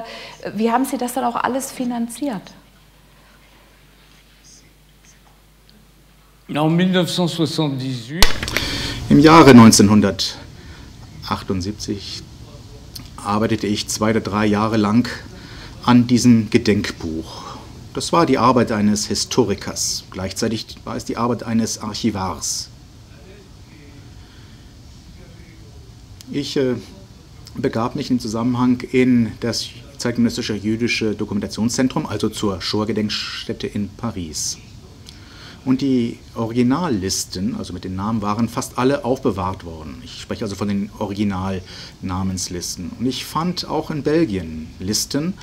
wie haben Sie das dann auch alles finanziert? Im Jahre 1978 arbeitete ich zwei oder drei Jahre lang an diesem Gedenkbuch. Das war die Arbeit eines Historikers. Gleichzeitig war es die Arbeit eines Archivars. Ich äh, begab mich im Zusammenhang in das zeitgenössische jüdische Dokumentationszentrum, also zur Shoah-Gedenkstätte in Paris. Und die Originallisten, also mit den Namen, waren fast alle aufbewahrt worden. Ich spreche also von den Originalnamenslisten. Und ich fand auch in Belgien Listen.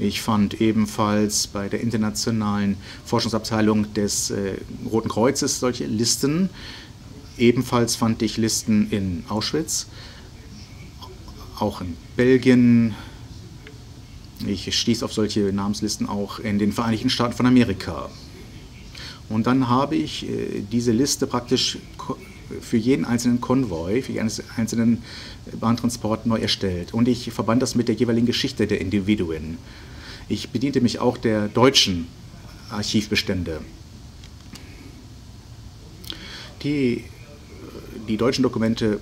Ich fand ebenfalls bei der internationalen Forschungsabteilung des äh, Roten Kreuzes solche Listen. Ebenfalls fand ich Listen in Auschwitz, auch in Belgien. Ich stieß auf solche Namenslisten auch in den Vereinigten Staaten von Amerika. Und dann habe ich äh, diese Liste praktisch für jeden einzelnen Konvoi, für jeden einzelnen Bahntransport neu erstellt. Und ich verband das mit der jeweiligen Geschichte der Individuen. Ich bediente mich auch der deutschen Archivbestände. Die, die deutschen Dokumente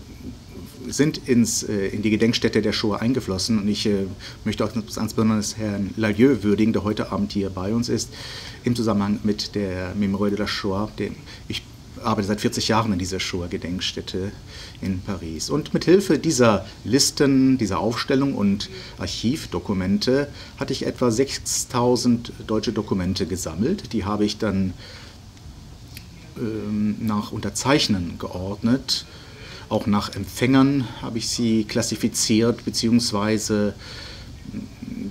sind ins, äh, in die Gedenkstätte der Shoah eingeflossen und ich äh, möchte auch ganz besonders Herrn Lalieu würdigen, der heute Abend hier bei uns ist, im Zusammenhang mit der Mémoire de la Shoah. Den, ich arbeite seit 40 Jahren in dieser Shoah-Gedenkstätte in Paris. Und mit Hilfe dieser Listen, dieser Aufstellung und Archivdokumente hatte ich etwa 6000 deutsche Dokumente gesammelt. Die habe ich dann ähm, nach Unterzeichnen geordnet auch nach Empfängern habe ich sie klassifiziert, beziehungsweise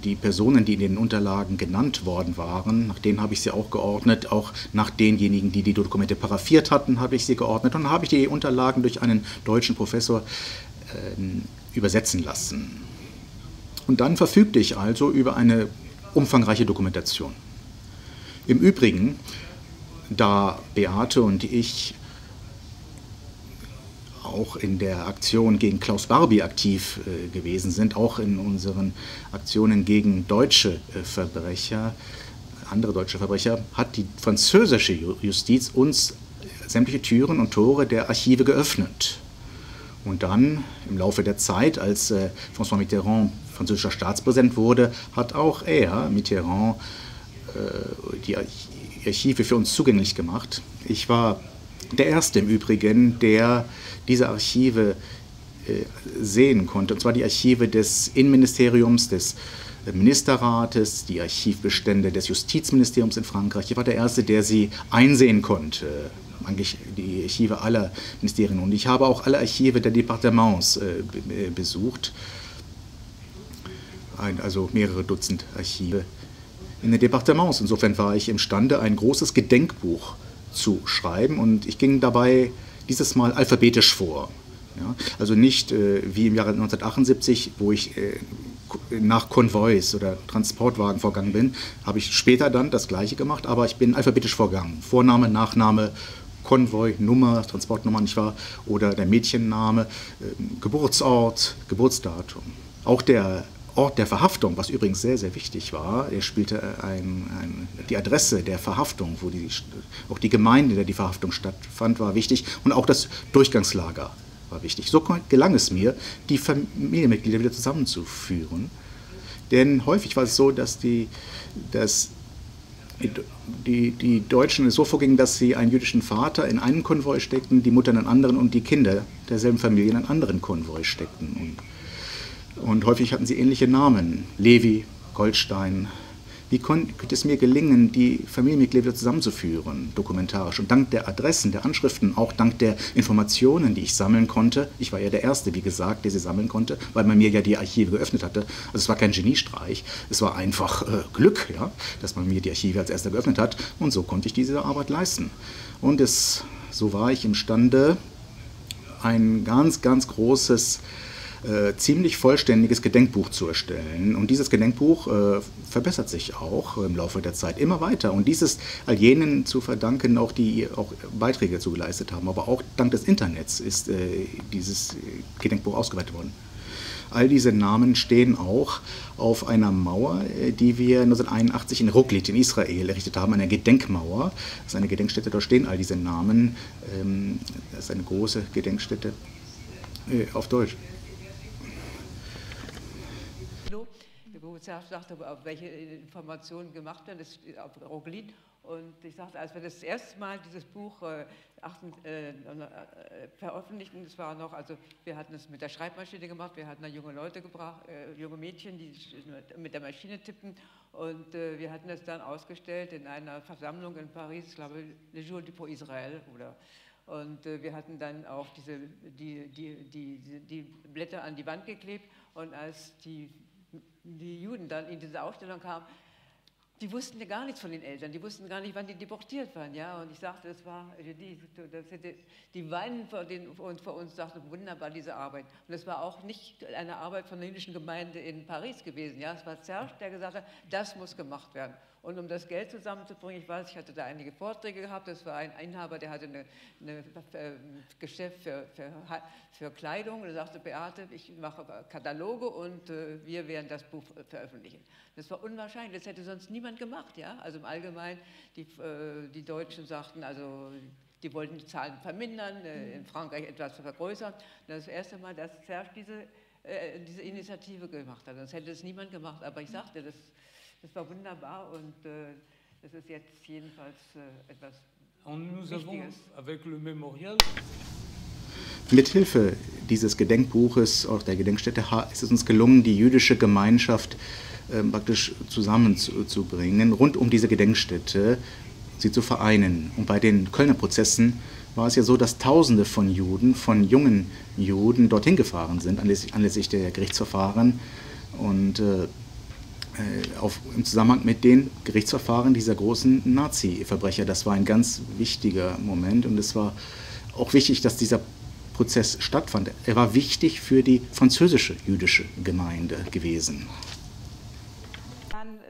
die Personen, die in den Unterlagen genannt worden waren, nach denen habe ich sie auch geordnet. Auch nach denjenigen, die die Dokumente paraffiert hatten, habe ich sie geordnet. Und dann habe ich die Unterlagen durch einen deutschen Professor äh, übersetzen lassen. Und dann verfügte ich also über eine umfangreiche Dokumentation. Im Übrigen, da Beate und ich auch in der Aktion gegen Klaus Barbie aktiv äh, gewesen sind, auch in unseren Aktionen gegen deutsche äh, Verbrecher, andere deutsche Verbrecher, hat die französische Justiz uns sämtliche Türen und Tore der Archive geöffnet. Und dann im Laufe der Zeit, als äh, François Mitterrand französischer Staatspräsident wurde, hat auch er, Mitterrand, äh, die Archive für uns zugänglich gemacht. Ich war der Erste im Übrigen, der diese Archive äh, sehen konnte, und zwar die Archive des Innenministeriums, des Ministerrates, die Archivbestände des Justizministeriums in Frankreich. Ich war der Erste, der sie einsehen konnte, eigentlich die Archive aller Ministerien. Und ich habe auch alle Archive der Departements äh, besucht, also mehrere Dutzend Archive in den Departements. Insofern war ich imstande, ein großes Gedenkbuch zu schreiben und ich ging dabei dieses Mal alphabetisch vor. Ja, also nicht äh, wie im Jahre 1978, wo ich äh, nach Konvois oder Transportwagen vorgegangen bin, habe ich später dann das gleiche gemacht, aber ich bin alphabetisch vorgegangen. Vorname, Nachname, Konvoi, Nummer, Transportnummer, nicht wahr? Oder der Mädchenname, äh, Geburtsort, Geburtsdatum. Auch der Ort der Verhaftung, was übrigens sehr, sehr wichtig war, er spielte ein, ein, die Adresse der Verhaftung, wo die, auch die Gemeinde, in der die Verhaftung stattfand, war wichtig und auch das Durchgangslager war wichtig. So gelang es mir, die Familienmitglieder wieder zusammenzuführen. Denn häufig war es so, dass die, dass die, die Deutschen so vorgingen, dass sie einen jüdischen Vater in einen Konvoi steckten, die Mutter in einen anderen und die Kinder derselben Familie in einen anderen Konvoi steckten. Und und häufig hatten sie ähnliche Namen. Levi, Goldstein. Wie konnte es mir gelingen, die Familienmitglieder zusammenzuführen, dokumentarisch? Und dank der Adressen, der Anschriften, auch dank der Informationen, die ich sammeln konnte, ich war ja der Erste, wie gesagt, der sie sammeln konnte, weil man mir ja die Archive geöffnet hatte. Also es war kein Geniestreich, es war einfach äh, Glück, ja, dass man mir die Archive als Erster geöffnet hat. Und so konnte ich diese Arbeit leisten. Und es, so war ich imstande, ein ganz, ganz großes äh, ziemlich vollständiges Gedenkbuch zu erstellen. Und dieses Gedenkbuch äh, verbessert sich auch im Laufe der Zeit immer weiter. Und dieses all jenen zu verdanken, auch die auch Beiträge dazu geleistet haben. Aber auch dank des Internets ist äh, dieses Gedenkbuch ausgeweitet worden. All diese Namen stehen auch auf einer Mauer, äh, die wir 1981 in Ruklit in Israel errichtet haben, eine Gedenkmauer. Das ist eine Gedenkstätte, dort stehen all diese Namen. Ähm, das ist eine große Gedenkstätte äh, auf Deutsch. Serge sagte, auf welche Informationen gemacht werden, das steht auf Roglin. Und ich sagte, als wir das erste Mal dieses Buch äh, achten, äh, äh, veröffentlichten, das war noch, also wir hatten es mit der Schreibmaschine gemacht, wir hatten da junge Leute gebracht, äh, junge Mädchen, die mit der Maschine tippen. Und äh, wir hatten es dann ausgestellt in einer Versammlung in Paris, ich glaube, Le Jour du pour Israël oder. Und äh, wir hatten dann auch diese, die, die, die, die Blätter an die Wand geklebt. Und als die die Juden dann in diese Ausstellung kamen, die wussten ja gar nichts von den Eltern, die wussten gar nicht, wann die deportiert waren. Ja? Und ich sagte, das war, die, das hätte, die weinen vor, den, und vor uns, sagten, wunderbar, diese Arbeit. Und es war auch nicht eine Arbeit von der jüdischen Gemeinde in Paris gewesen. Ja? Es war Serge, der gesagt hat, das muss gemacht werden. Und um das Geld zusammenzubringen, ich weiß, ich hatte da einige Vorträge gehabt, das war ein Inhaber, der hatte ein äh, Geschäft für, für, für, Kleidung und er sagte, Beate, ich mache Kataloge und äh, wir werden das Buch veröffentlichen. Das war unwahrscheinlich, das hätte sonst niemand gemacht. Ja? Also im Allgemeinen, die, äh, die Deutschen sagten, also die wollten die Zahlen vermindern, äh, in Frankreich etwas vergrößern. Das erste Mal, dass Serge diese, äh, diese Initiative gemacht hat. Das hätte es niemand gemacht, aber ich sagte, das das war wunderbar und äh, das ist jetzt jedenfalls äh, etwas Wichtiges. Mithilfe dieses Gedenkbuches, auch der Gedenkstätte, ist es uns gelungen, die jüdische Gemeinschaft äh, praktisch zusammenzubringen, rund um diese Gedenkstätte, sie zu vereinen. Und bei den Kölner Prozessen war es ja so, dass Tausende von Juden, von jungen Juden dorthin gefahren sind, anlässlich, anlässlich der Gerichtsverfahren. Und äh, auf, im Zusammenhang mit den Gerichtsverfahren dieser großen Nazi-Verbrecher. Das war ein ganz wichtiger Moment und es war auch wichtig, dass dieser Prozess stattfand. Er war wichtig für die französische jüdische Gemeinde gewesen.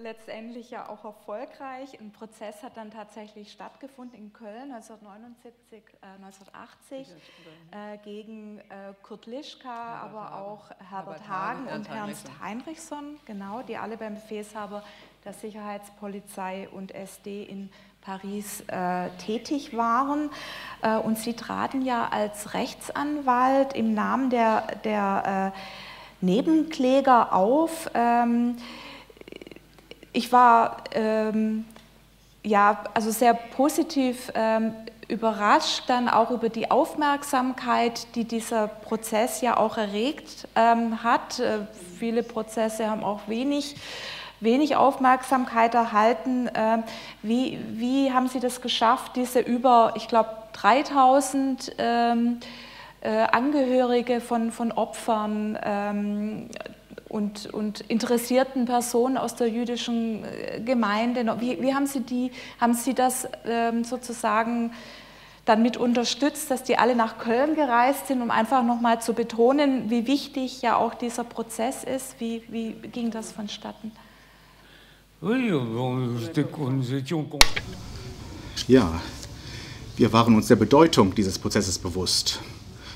Letztendlich ja auch erfolgreich. Ein Prozess hat dann tatsächlich stattgefunden in Köln 1979, äh, 1980 äh, gegen äh, Kurt Lischka, aber auch Herbert, Herbert Hagen, Hagen und Ernst Heinrichson, genau, die alle beim Befehlshaber der Sicherheitspolizei und SD in Paris äh, tätig waren. Äh, und Sie traten ja als Rechtsanwalt im Namen der, der äh, Nebenkläger auf. Ähm, ich war ähm, ja, also sehr positiv ähm, überrascht dann auch über die Aufmerksamkeit, die dieser Prozess ja auch erregt ähm, hat. Äh, viele Prozesse haben auch wenig wenig Aufmerksamkeit erhalten. Äh, wie, wie haben Sie das geschafft, diese über, ich glaube, 3000 ähm, äh, Angehörige von, von Opfern ähm, und, und interessierten Personen aus der jüdischen äh, Gemeinde, wie, wie haben Sie die, haben Sie das ähm, sozusagen dann mit unterstützt, dass die alle nach Köln gereist sind, um einfach nochmal zu betonen, wie wichtig ja auch dieser Prozess ist? Wie, wie ging das vonstatten? Ja, wir waren uns der Bedeutung dieses Prozesses bewusst.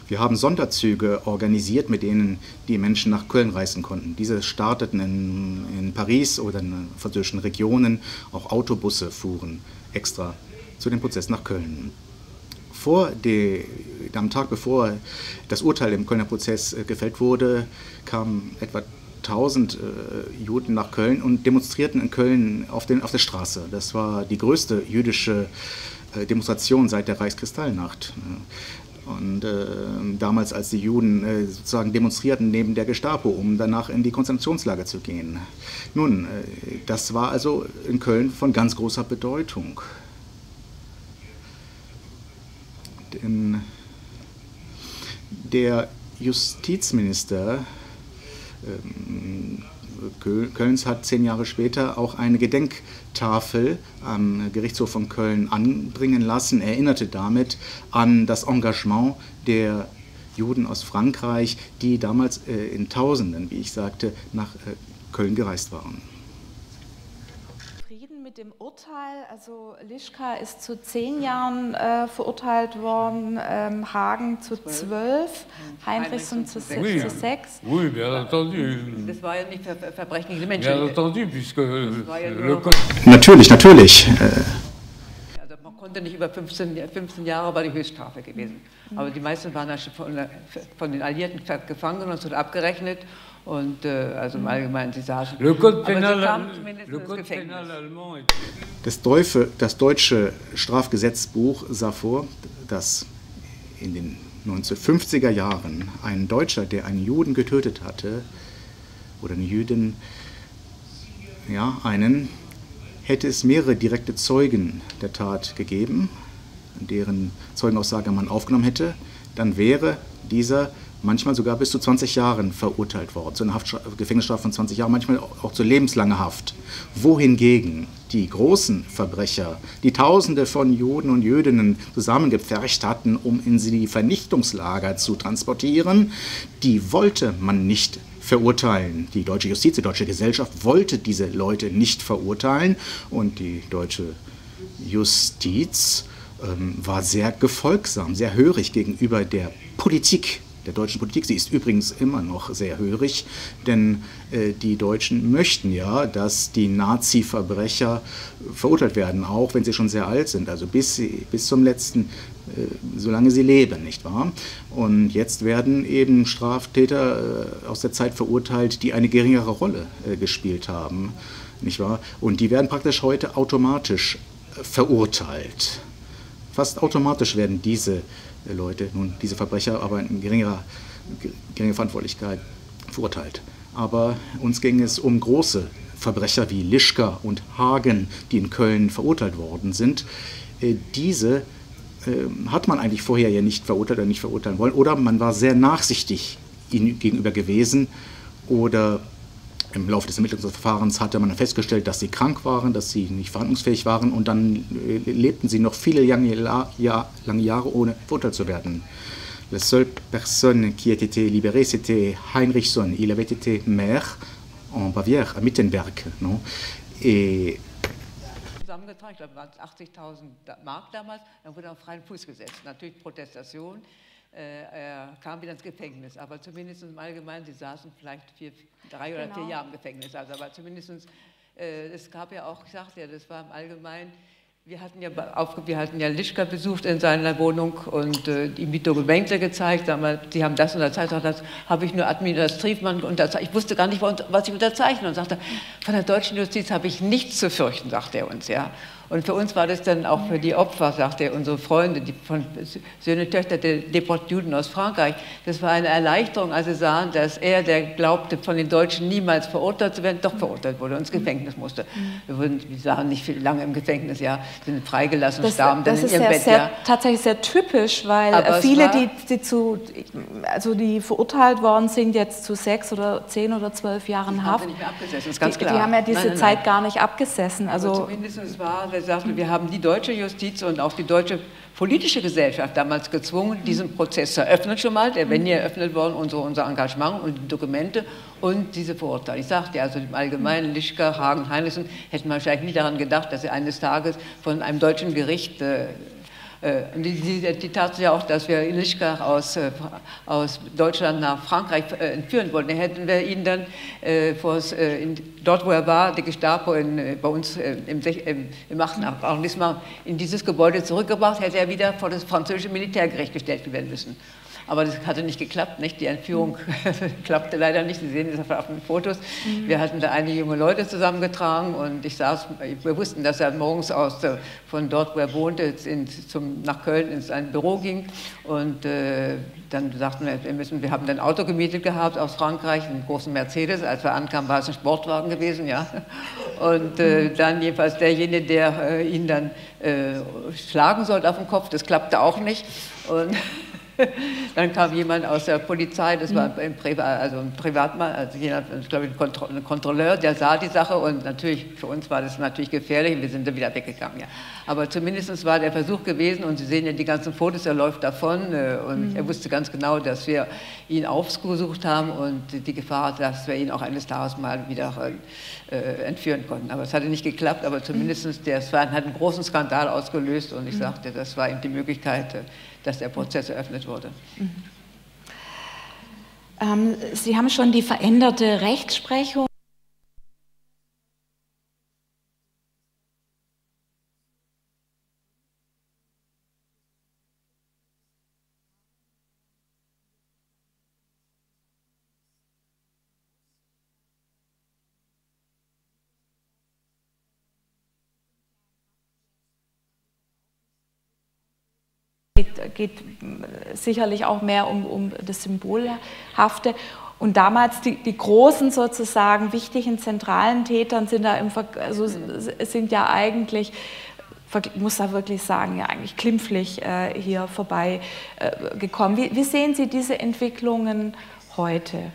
Wir haben Sonderzüge organisiert, mit denen die Menschen nach Köln reisen konnten. Diese starteten in, in Paris oder in französischen Regionen. Auch Autobusse fuhren extra zu dem Prozess nach Köln. Vor die, am Tag bevor das Urteil im Kölner Prozess äh, gefällt wurde, kamen etwa 1000 äh, Juden nach Köln und demonstrierten in Köln auf, den, auf der Straße. Das war die größte jüdische äh, Demonstration seit der Reichskristallnacht. Und äh, damals, als die Juden äh, sozusagen demonstrierten neben der Gestapo, um danach in die Konzentrationslager zu gehen. Nun, äh, das war also in Köln von ganz großer Bedeutung. Denn der Justizminister ähm, Kölns hat zehn Jahre später auch eine Gedenktafel am Gerichtshof von Köln anbringen lassen, erinnerte damit an das Engagement der Juden aus Frankreich, die damals äh, in Tausenden, wie ich sagte, nach äh, Köln gereist waren mit dem Urteil. Also Lischka ist zu zehn Jahren äh, verurteilt worden, ähm, Hagen zu zwölf, Heinrichson zu, oui, zu sechs. Oui, bien entendu. Das war ja nicht ver Verbrechen gegen Menschen. Bien entendu, puisque ja Natürlich, natürlich. Also man konnte nicht über 15, 15 Jahre war die Höchststrafe gewesen. Aber die meisten waren von, von den Alliierten gefangen und es wurde abgerechnet und äh, also im Allgemeinen, sie saßen. Le Code le Code Penal das, Deufe, das deutsche Strafgesetzbuch sah vor, dass in den 1950er Jahren ein Deutscher, der einen Juden getötet hatte, oder eine Jüdin, ja, einen, hätte es mehrere direkte Zeugen der Tat gegeben, deren Zeugenaussage man aufgenommen hätte, dann wäre dieser manchmal sogar bis zu 20 Jahren verurteilt worden, zu einer Gefängnisstrafe von 20 Jahren, manchmal auch zu lebenslanger Haft. Wohingegen die großen Verbrecher, die Tausende von Juden und Jüdinnen zusammengepfercht hatten, um in die Vernichtungslager zu transportieren, die wollte man nicht verurteilen. Die deutsche Justiz, die deutsche Gesellschaft wollte diese Leute nicht verurteilen und die deutsche Justiz ähm, war sehr gefolgsam, sehr hörig gegenüber der Politik der deutschen Politik. Sie ist übrigens immer noch sehr hörig, denn äh, die Deutschen möchten ja, dass die Nazi-Verbrecher verurteilt werden, auch wenn sie schon sehr alt sind, also bis, sie, bis zum letzten, äh, solange sie leben, nicht wahr? Und jetzt werden eben Straftäter äh, aus der Zeit verurteilt, die eine geringere Rolle äh, gespielt haben, nicht wahr? Und die werden praktisch heute automatisch äh, verurteilt. Fast automatisch werden diese Leute, nun diese Verbrecher, aber in geringerer, geringerer Verantwortlichkeit verurteilt. Aber uns ging es um große Verbrecher wie Lischka und Hagen, die in Köln verurteilt worden sind. Äh, diese äh, hat man eigentlich vorher ja nicht verurteilt oder nicht verurteilen wollen. Oder man war sehr nachsichtig ihnen gegenüber gewesen oder im Laufe des Ermittlungsverfahrens hatte man festgestellt, dass sie krank waren, dass sie nicht verhandlungsfähig waren und dann äh, lebten sie noch viele lange, Jahre ohne verurteilt zu werden. La seule personne qui a été libérée, c'était Heinrichson. Il avait été maire en Bavière, à Mittenberg. Non Et zusammengetragen, ich glaube, waren 80.000 Mark damals, dann wurde er auf freien Fuß gesetzt. Natürlich Protestation, er kam wieder ins Gefängnis, aber zumindest im Allgemeinen, sie saßen vielleicht vier, drei oder Genau. vier Jahre im Gefängnis, also aber zumindest, äh, es gab ja auch, ich sagte ja, das war im Allgemeinen, wir hatten ja, auf, wir hatten ja Lischka besucht in seiner Wohnung und äh, ihm die Dokumente gezeigt. Sie haben das unterzeichnet, das habe ich nur administrativ unterzeichnet. Ich wusste gar nicht, was ich unterzeichne. Und sagte, von der deutschen Justiz habe ich nichts zu fürchten, sagt er uns. Ja. Und für uns war das dann auch für die Opfer, sagt er, unsere Freunde, die von Söhne, Töchter der Deportjuden aus Frankreich, das war eine Erleichterung, als sie sahen, dass er, der glaubte, von den Deutschen niemals verurteilt zu werden, doch verurteilt wurde und ins Gefängnis musste. Wir, wurden, wir waren nicht viel lange im Gefängnis, ja, sind freigelassen, Das, starben dann das in ihrem sehr, Bett. sehr, ja. tatsächlich sehr typisch, weil Aber viele, die, die, zu, also die verurteilt worden sind, jetzt zu sechs oder zehn oder zwölf Jahren Haft, nicht mehr abgesessen, ist ganz die, klar. die haben ja diese Nein, nein, Zeit nein. gar nicht abgesessen. Also Also zumindest war, er sagte, wir haben die deutsche Justiz und auch die deutsche politische Gesellschaft damals gezwungen, diesen Prozess zu eröffnen schon mal. Der wäre nie eröffnet worden, unser, unser Engagement und die Dokumente und diese Verurteilung. Ich sagte also im Allgemeinen, Lischka, Hagen, Heinrichsen hätten wahrscheinlich nie daran gedacht, dass sie eines Tages von einem deutschen Gericht äh, Die, die, die Tatsache auch, dass wir Lischka aus, äh, aus Deutschland nach Frankreich äh, entführen wollten, hätten wir ihn dann äh, äh, in, dort, wo er war, die Gestapo in, äh, bei uns äh, im, im, im 8. Arrondissement, in dieses Gebäude zurückgebracht, hätte er wieder vor das französische Militärgericht gestellt werden müssen. Aber das hatte nicht geklappt, nicht? Die Entführung klappte leider nicht. Sie sehen das auf den Fotos. Wir hatten da einige junge Leute zusammengetragen und ich saß, wir wussten, dass er morgens aus, äh, von dort, wo er wohnte, in, zum, nach Köln in sein Büro ging. Und äh, dann sagten wir, wir, müssen, wir haben ein Auto gemietet gehabt aus Frankreich, einen großen Mercedes. Als wir ankamen, war es ein Sportwagen gewesen, ja. Und äh, dann jedenfalls derjenige, der äh, ihn dann äh, schlagen sollte auf den Kopf, das klappte auch nicht. Und dann kam jemand aus der Polizei, das war ein, Priva also ein Privatmann, also jemand, ich glaube ein, Kontro ein Kontrolleur, der sah die Sache und natürlich, für uns war das natürlich gefährlich und wir sind dann wieder weggegangen. Ja. Aber zumindest war der Versuch gewesen und Sie sehen ja die ganzen Fotos, er läuft davon äh, und er wusste ganz genau, dass wir ihn aufgesucht haben und die Gefahr, dass wir ihn auch eines Tages mal wieder äh, entführen konnten. Aber es hatte nicht geklappt, aber zumindest der es war, hat einen großen Skandal ausgelöst und ich sagte, das war eben die Möglichkeit, äh, dass der Prozess eröffnet wurde. ähm, Sie haben schon die veränderte Rechtsprechung. Geht, sicherlich auch mehr um, um das Symbolhafte. Und damals die, die großen sozusagen wichtigen zentralen Tätern sind da im also sind ja eigentlich ich muss da wirklich sagen, ja eigentlich klimpflich äh, hier vorbei äh, gekommen. Wie, wie sehen Sie diese Entwicklungen heute?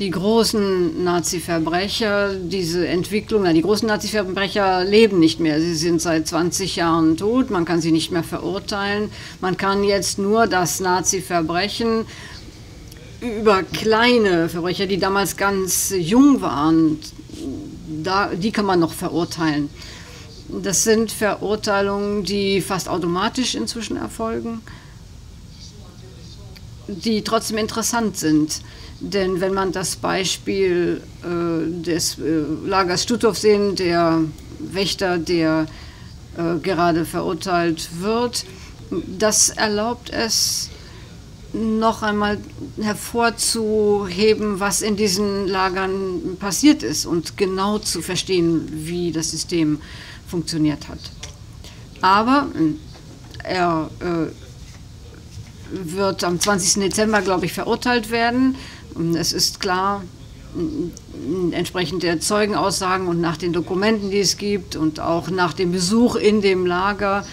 Die großen Nazi-Verbrecher, diese Entwicklung, die großen Nazi-Verbrecher leben nicht mehr. Sie sind seit 20 Jahren tot, man kann sie nicht mehr verurteilen. Man kann jetzt nur das Nazi-Verbrechen über kleine Verbrecher, die damals ganz jung waren, da, die kann man noch verurteilen. Das sind Verurteilungen, die fast automatisch inzwischen erfolgen, die trotzdem interessant sind. Denn wenn man das Beispiel äh, des äh, Lagers Stutthof sehen, der Wächter, der äh, gerade verurteilt wird, das erlaubt es, noch einmal hervorzuheben, was in diesen Lagern passiert ist und genau zu verstehen, wie das System funktioniert hat. Aber äh, er äh, wird am 20. Dezember, glaube ich, verurteilt werden. Es ist klar, m, entsprechend der Zeugenaussagen und nach den Dokumenten, die es gibt und auch nach dem Besuch in dem Lager,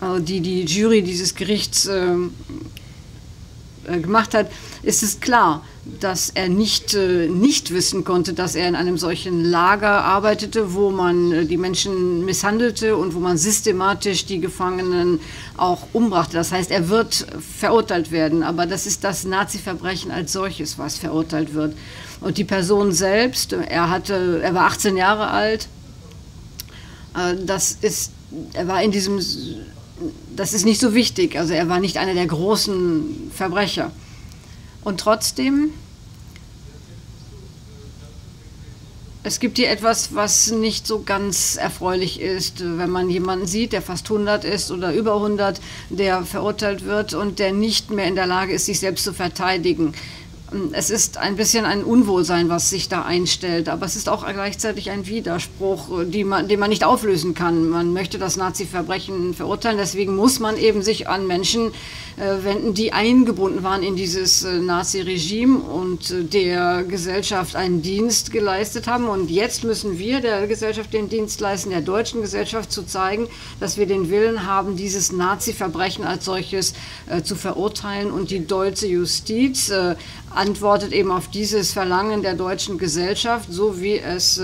äh, die die Jury dieses Gerichts äh, äh, gemacht hat, ist es klar, dass er nicht, äh, nicht wissen konnte, dass er in einem solchen Lager arbeitete, wo man äh, die Menschen misshandelte und wo man systematisch die Gefangenen auch umbrachte. Das heißt, er wird verurteilt werden, aber das ist das Nazi-Verbrechen als solches, was verurteilt wird. Und die Person selbst, er, hatte, er war 18 Jahre alt, äh, das ist, er war in diesem, das ist nicht so wichtig, also er war nicht einer der großen Verbrecher. Und trotzdem, es gibt hier etwas, was nicht so ganz erfreulich ist, wenn man jemanden sieht, der fast 100 ist oder über 100, der verurteilt wird und der nicht mehr in der Lage ist, sich selbst zu verteidigen. Es ist ein bisschen ein Unwohlsein, was sich da einstellt, aber es ist auch gleichzeitig ein Widerspruch, man, den man nicht auflösen kann. Man möchte das Nazi-Verbrechen verurteilen, deswegen muss man eben sich an Menschen äh, wenden, die eingebunden waren in dieses äh, Nazi-Regime und äh, der Gesellschaft einen Dienst geleistet haben. Und jetzt müssen wir der Gesellschaft den Dienst leisten, der deutschen Gesellschaft zu zeigen, dass wir den Willen haben, dieses Nazi-Verbrechen als solches zu verurteilen. Und die deutsche Justiz antwortet eben auf dieses Verlangen der deutschen Gesellschaft, so wie es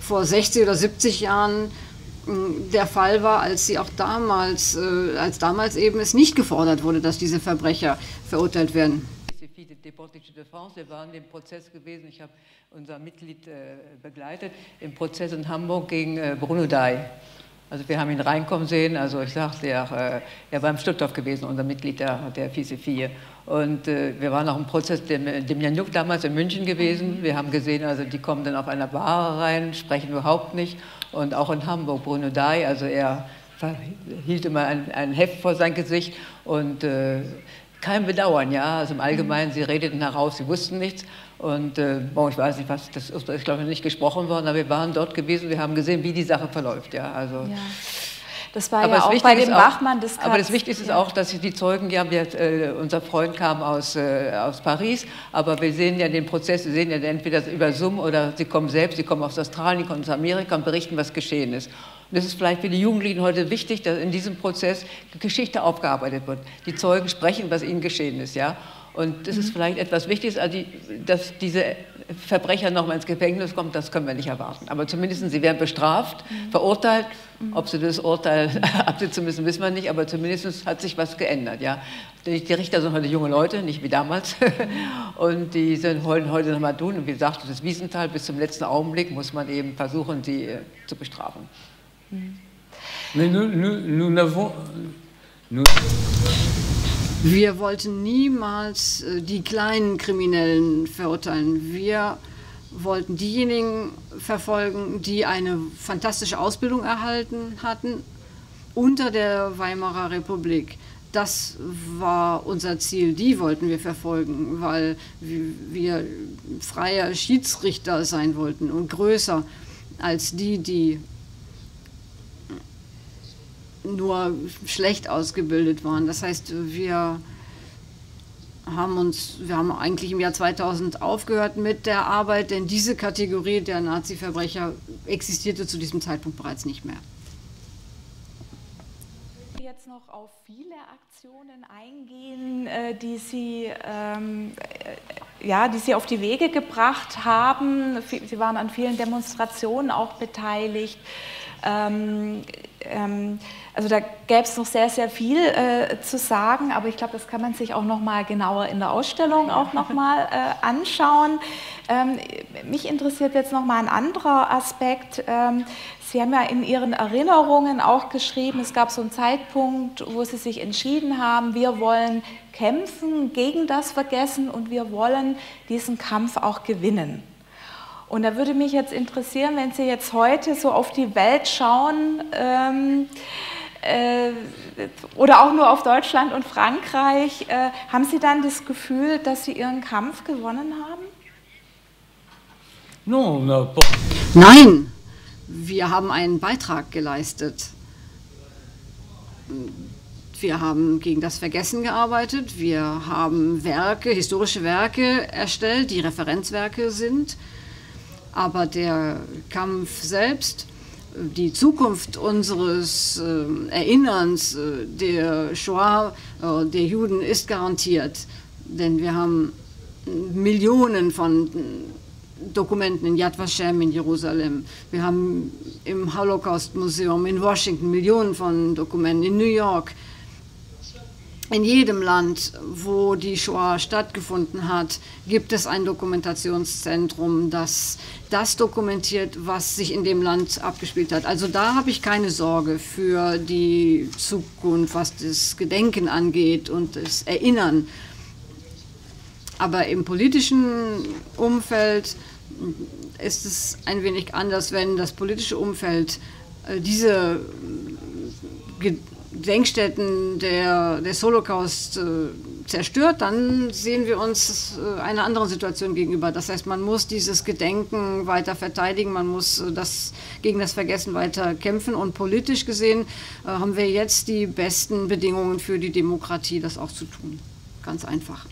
vor 60 oder 70 Jahren der Fall war, als sie auch damals, äh, als damals eben es nicht gefordert wurde, dass diese Verbrecher verurteilt werden. Wir waren im Prozess gewesen, ich habe unser Mitglied äh, begleitet, im Prozess in Hamburg gegen äh, Bruno Dai. Also wir haben ihn reinkommen sehen, also ich sagte ja, er war im Stuttgart gewesen, unser Mitglied der, der Fiese 4. Und äh, wir waren auch im Prozess dem, dem Januk damals in München gewesen. Wir haben gesehen, also die kommen dann auf einer Bar rein, sprechen überhaupt nicht. Und auch in Hamburg, Bruno Dai, also er hielt immer ein, ein Heft vor sein Gesicht. Und äh, kein Bedauern, ja, also im Allgemeinen, sie redeten heraus, sie wussten nichts und äh, bon, ich weiß nicht, was, das ist, glaube ich, nicht gesprochen worden, aber wir waren dort gewesen, wir haben gesehen, wie die Sache verläuft, ja, also... Ja. Das war aber ja auch bei dem Bachmann des Aber das Wichtigste ist ja. auch, dass die Zeugen, ja, wir, äh, unser Freund kam aus, äh, aus Paris, aber wir sehen ja den Prozess, wir sehen ja entweder über Zoom oder sie kommen selbst, sie kommen aus Australien, kommen aus Amerika und berichten, was geschehen ist. Und es ist vielleicht für die Jugendlichen heute wichtig, dass in diesem Prozess Geschichte aufgearbeitet wird. Die Zeugen sprechen, was ihnen geschehen ist, ja. Und das ist mhm. vielleicht etwas Wichtiges, also die, dass diese Verbrecher nochmal ins Gefängnis kommen, das können wir nicht erwarten. Aber zumindest sie werden bestraft, mhm. verurteilt. Mhm. Ob sie das Urteil absitzen müssen, wissen wir nicht, aber zumindest hat sich was geändert. Ja. Die, die Richter sind heute junge Leute, nicht wie damals. Und die sind, wollen heute nochmal tun. Und wie gesagt, das ist Wiesenthal, bis zum letzten Augenblick muss man eben versuchen, sie äh, zu bestrafen. Mais nous, nous. Nous wir wollten niemals äh, die kleinen Kriminellen verurteilen. Wir wollten diejenigen verfolgen, die eine fantastische Ausbildung erhalten hatten unter der Weimarer Republik. Das war unser Ziel, die wollten wir verfolgen, weil wir freie Schiedsrichter sein wollten und größer als die, die nur schlecht ausgebildet waren. Das heißt, wir haben uns, wir haben eigentlich im Jahr 2000 aufgehört mit der Arbeit, denn diese Kategorie der Nazi-Verbrecher existierte zu diesem Zeitpunkt bereits nicht mehr. Jetzt noch auf viele Aktionen eingehen, äh, die Sie, ähm, äh, ja, die Sie auf die Wege gebracht haben. Sie waren an vielen Demonstrationen auch beteiligt. Ähm, ähm, also da gäbe es noch sehr, sehr viel äh, zu sagen, aber ich glaube, das kann man sich auch noch mal genauer in der Ausstellung auch noch mal äh, anschauen. Ähm, mich interessiert jetzt noch mal ein anderer Aspekt. Ähm, Sie haben ja in Ihren Erinnerungen auch geschrieben, es gab so einen Zeitpunkt, wo Sie sich entschieden haben, wir wollen kämpfen gegen das Vergessen und wir wollen diesen Kampf auch gewinnen. Und da würde mich jetzt interessieren, wenn Sie jetzt heute so auf die Welt schauen, ähm, äh, oder auch nur auf Deutschland und Frankreich, äh, haben Sie dann das Gefühl, dass Sie Ihren Kampf gewonnen haben? Nein, wir haben einen Beitrag geleistet. Wir haben gegen das Vergessen gearbeitet, wir haben Werke, historische Werke erstellt, die Referenzwerke sind. Aber der Kampf selbst, die Zukunft unseres äh, Erinnerns äh, der Shoah, äh, der Juden ist garantiert. denn wir haben Millionen von Dokumenten in Yad Vashem in Jerusalem. Wir haben im Holocaust-Museum in Washington Millionen von Dokumenten, in New York. In jedem Land, wo die Shoah stattgefunden hat, gibt es ein Dokumentationszentrum, das das dokumentiert, was sich in dem Land abgespielt hat. Also da habe ich keine Sorge für die Zukunft, was das Gedenken angeht und das Erinnern. Aber im politischen Umfeld ist es ein wenig anders, wenn das politische Umfeld äh, diese Gedenkstätten der, des Holocaust äh, zerstört, dann sehen wir uns äh, einer anderen Situation gegenüber. Das heißt, man muss dieses Gedenken weiter verteidigen, man muss das, gegen das Vergessen weiter kämpfen und politisch gesehen haben wir jetzt die besten Bedingungen für die Demokratie, das auch zu tun. Ganz einfach.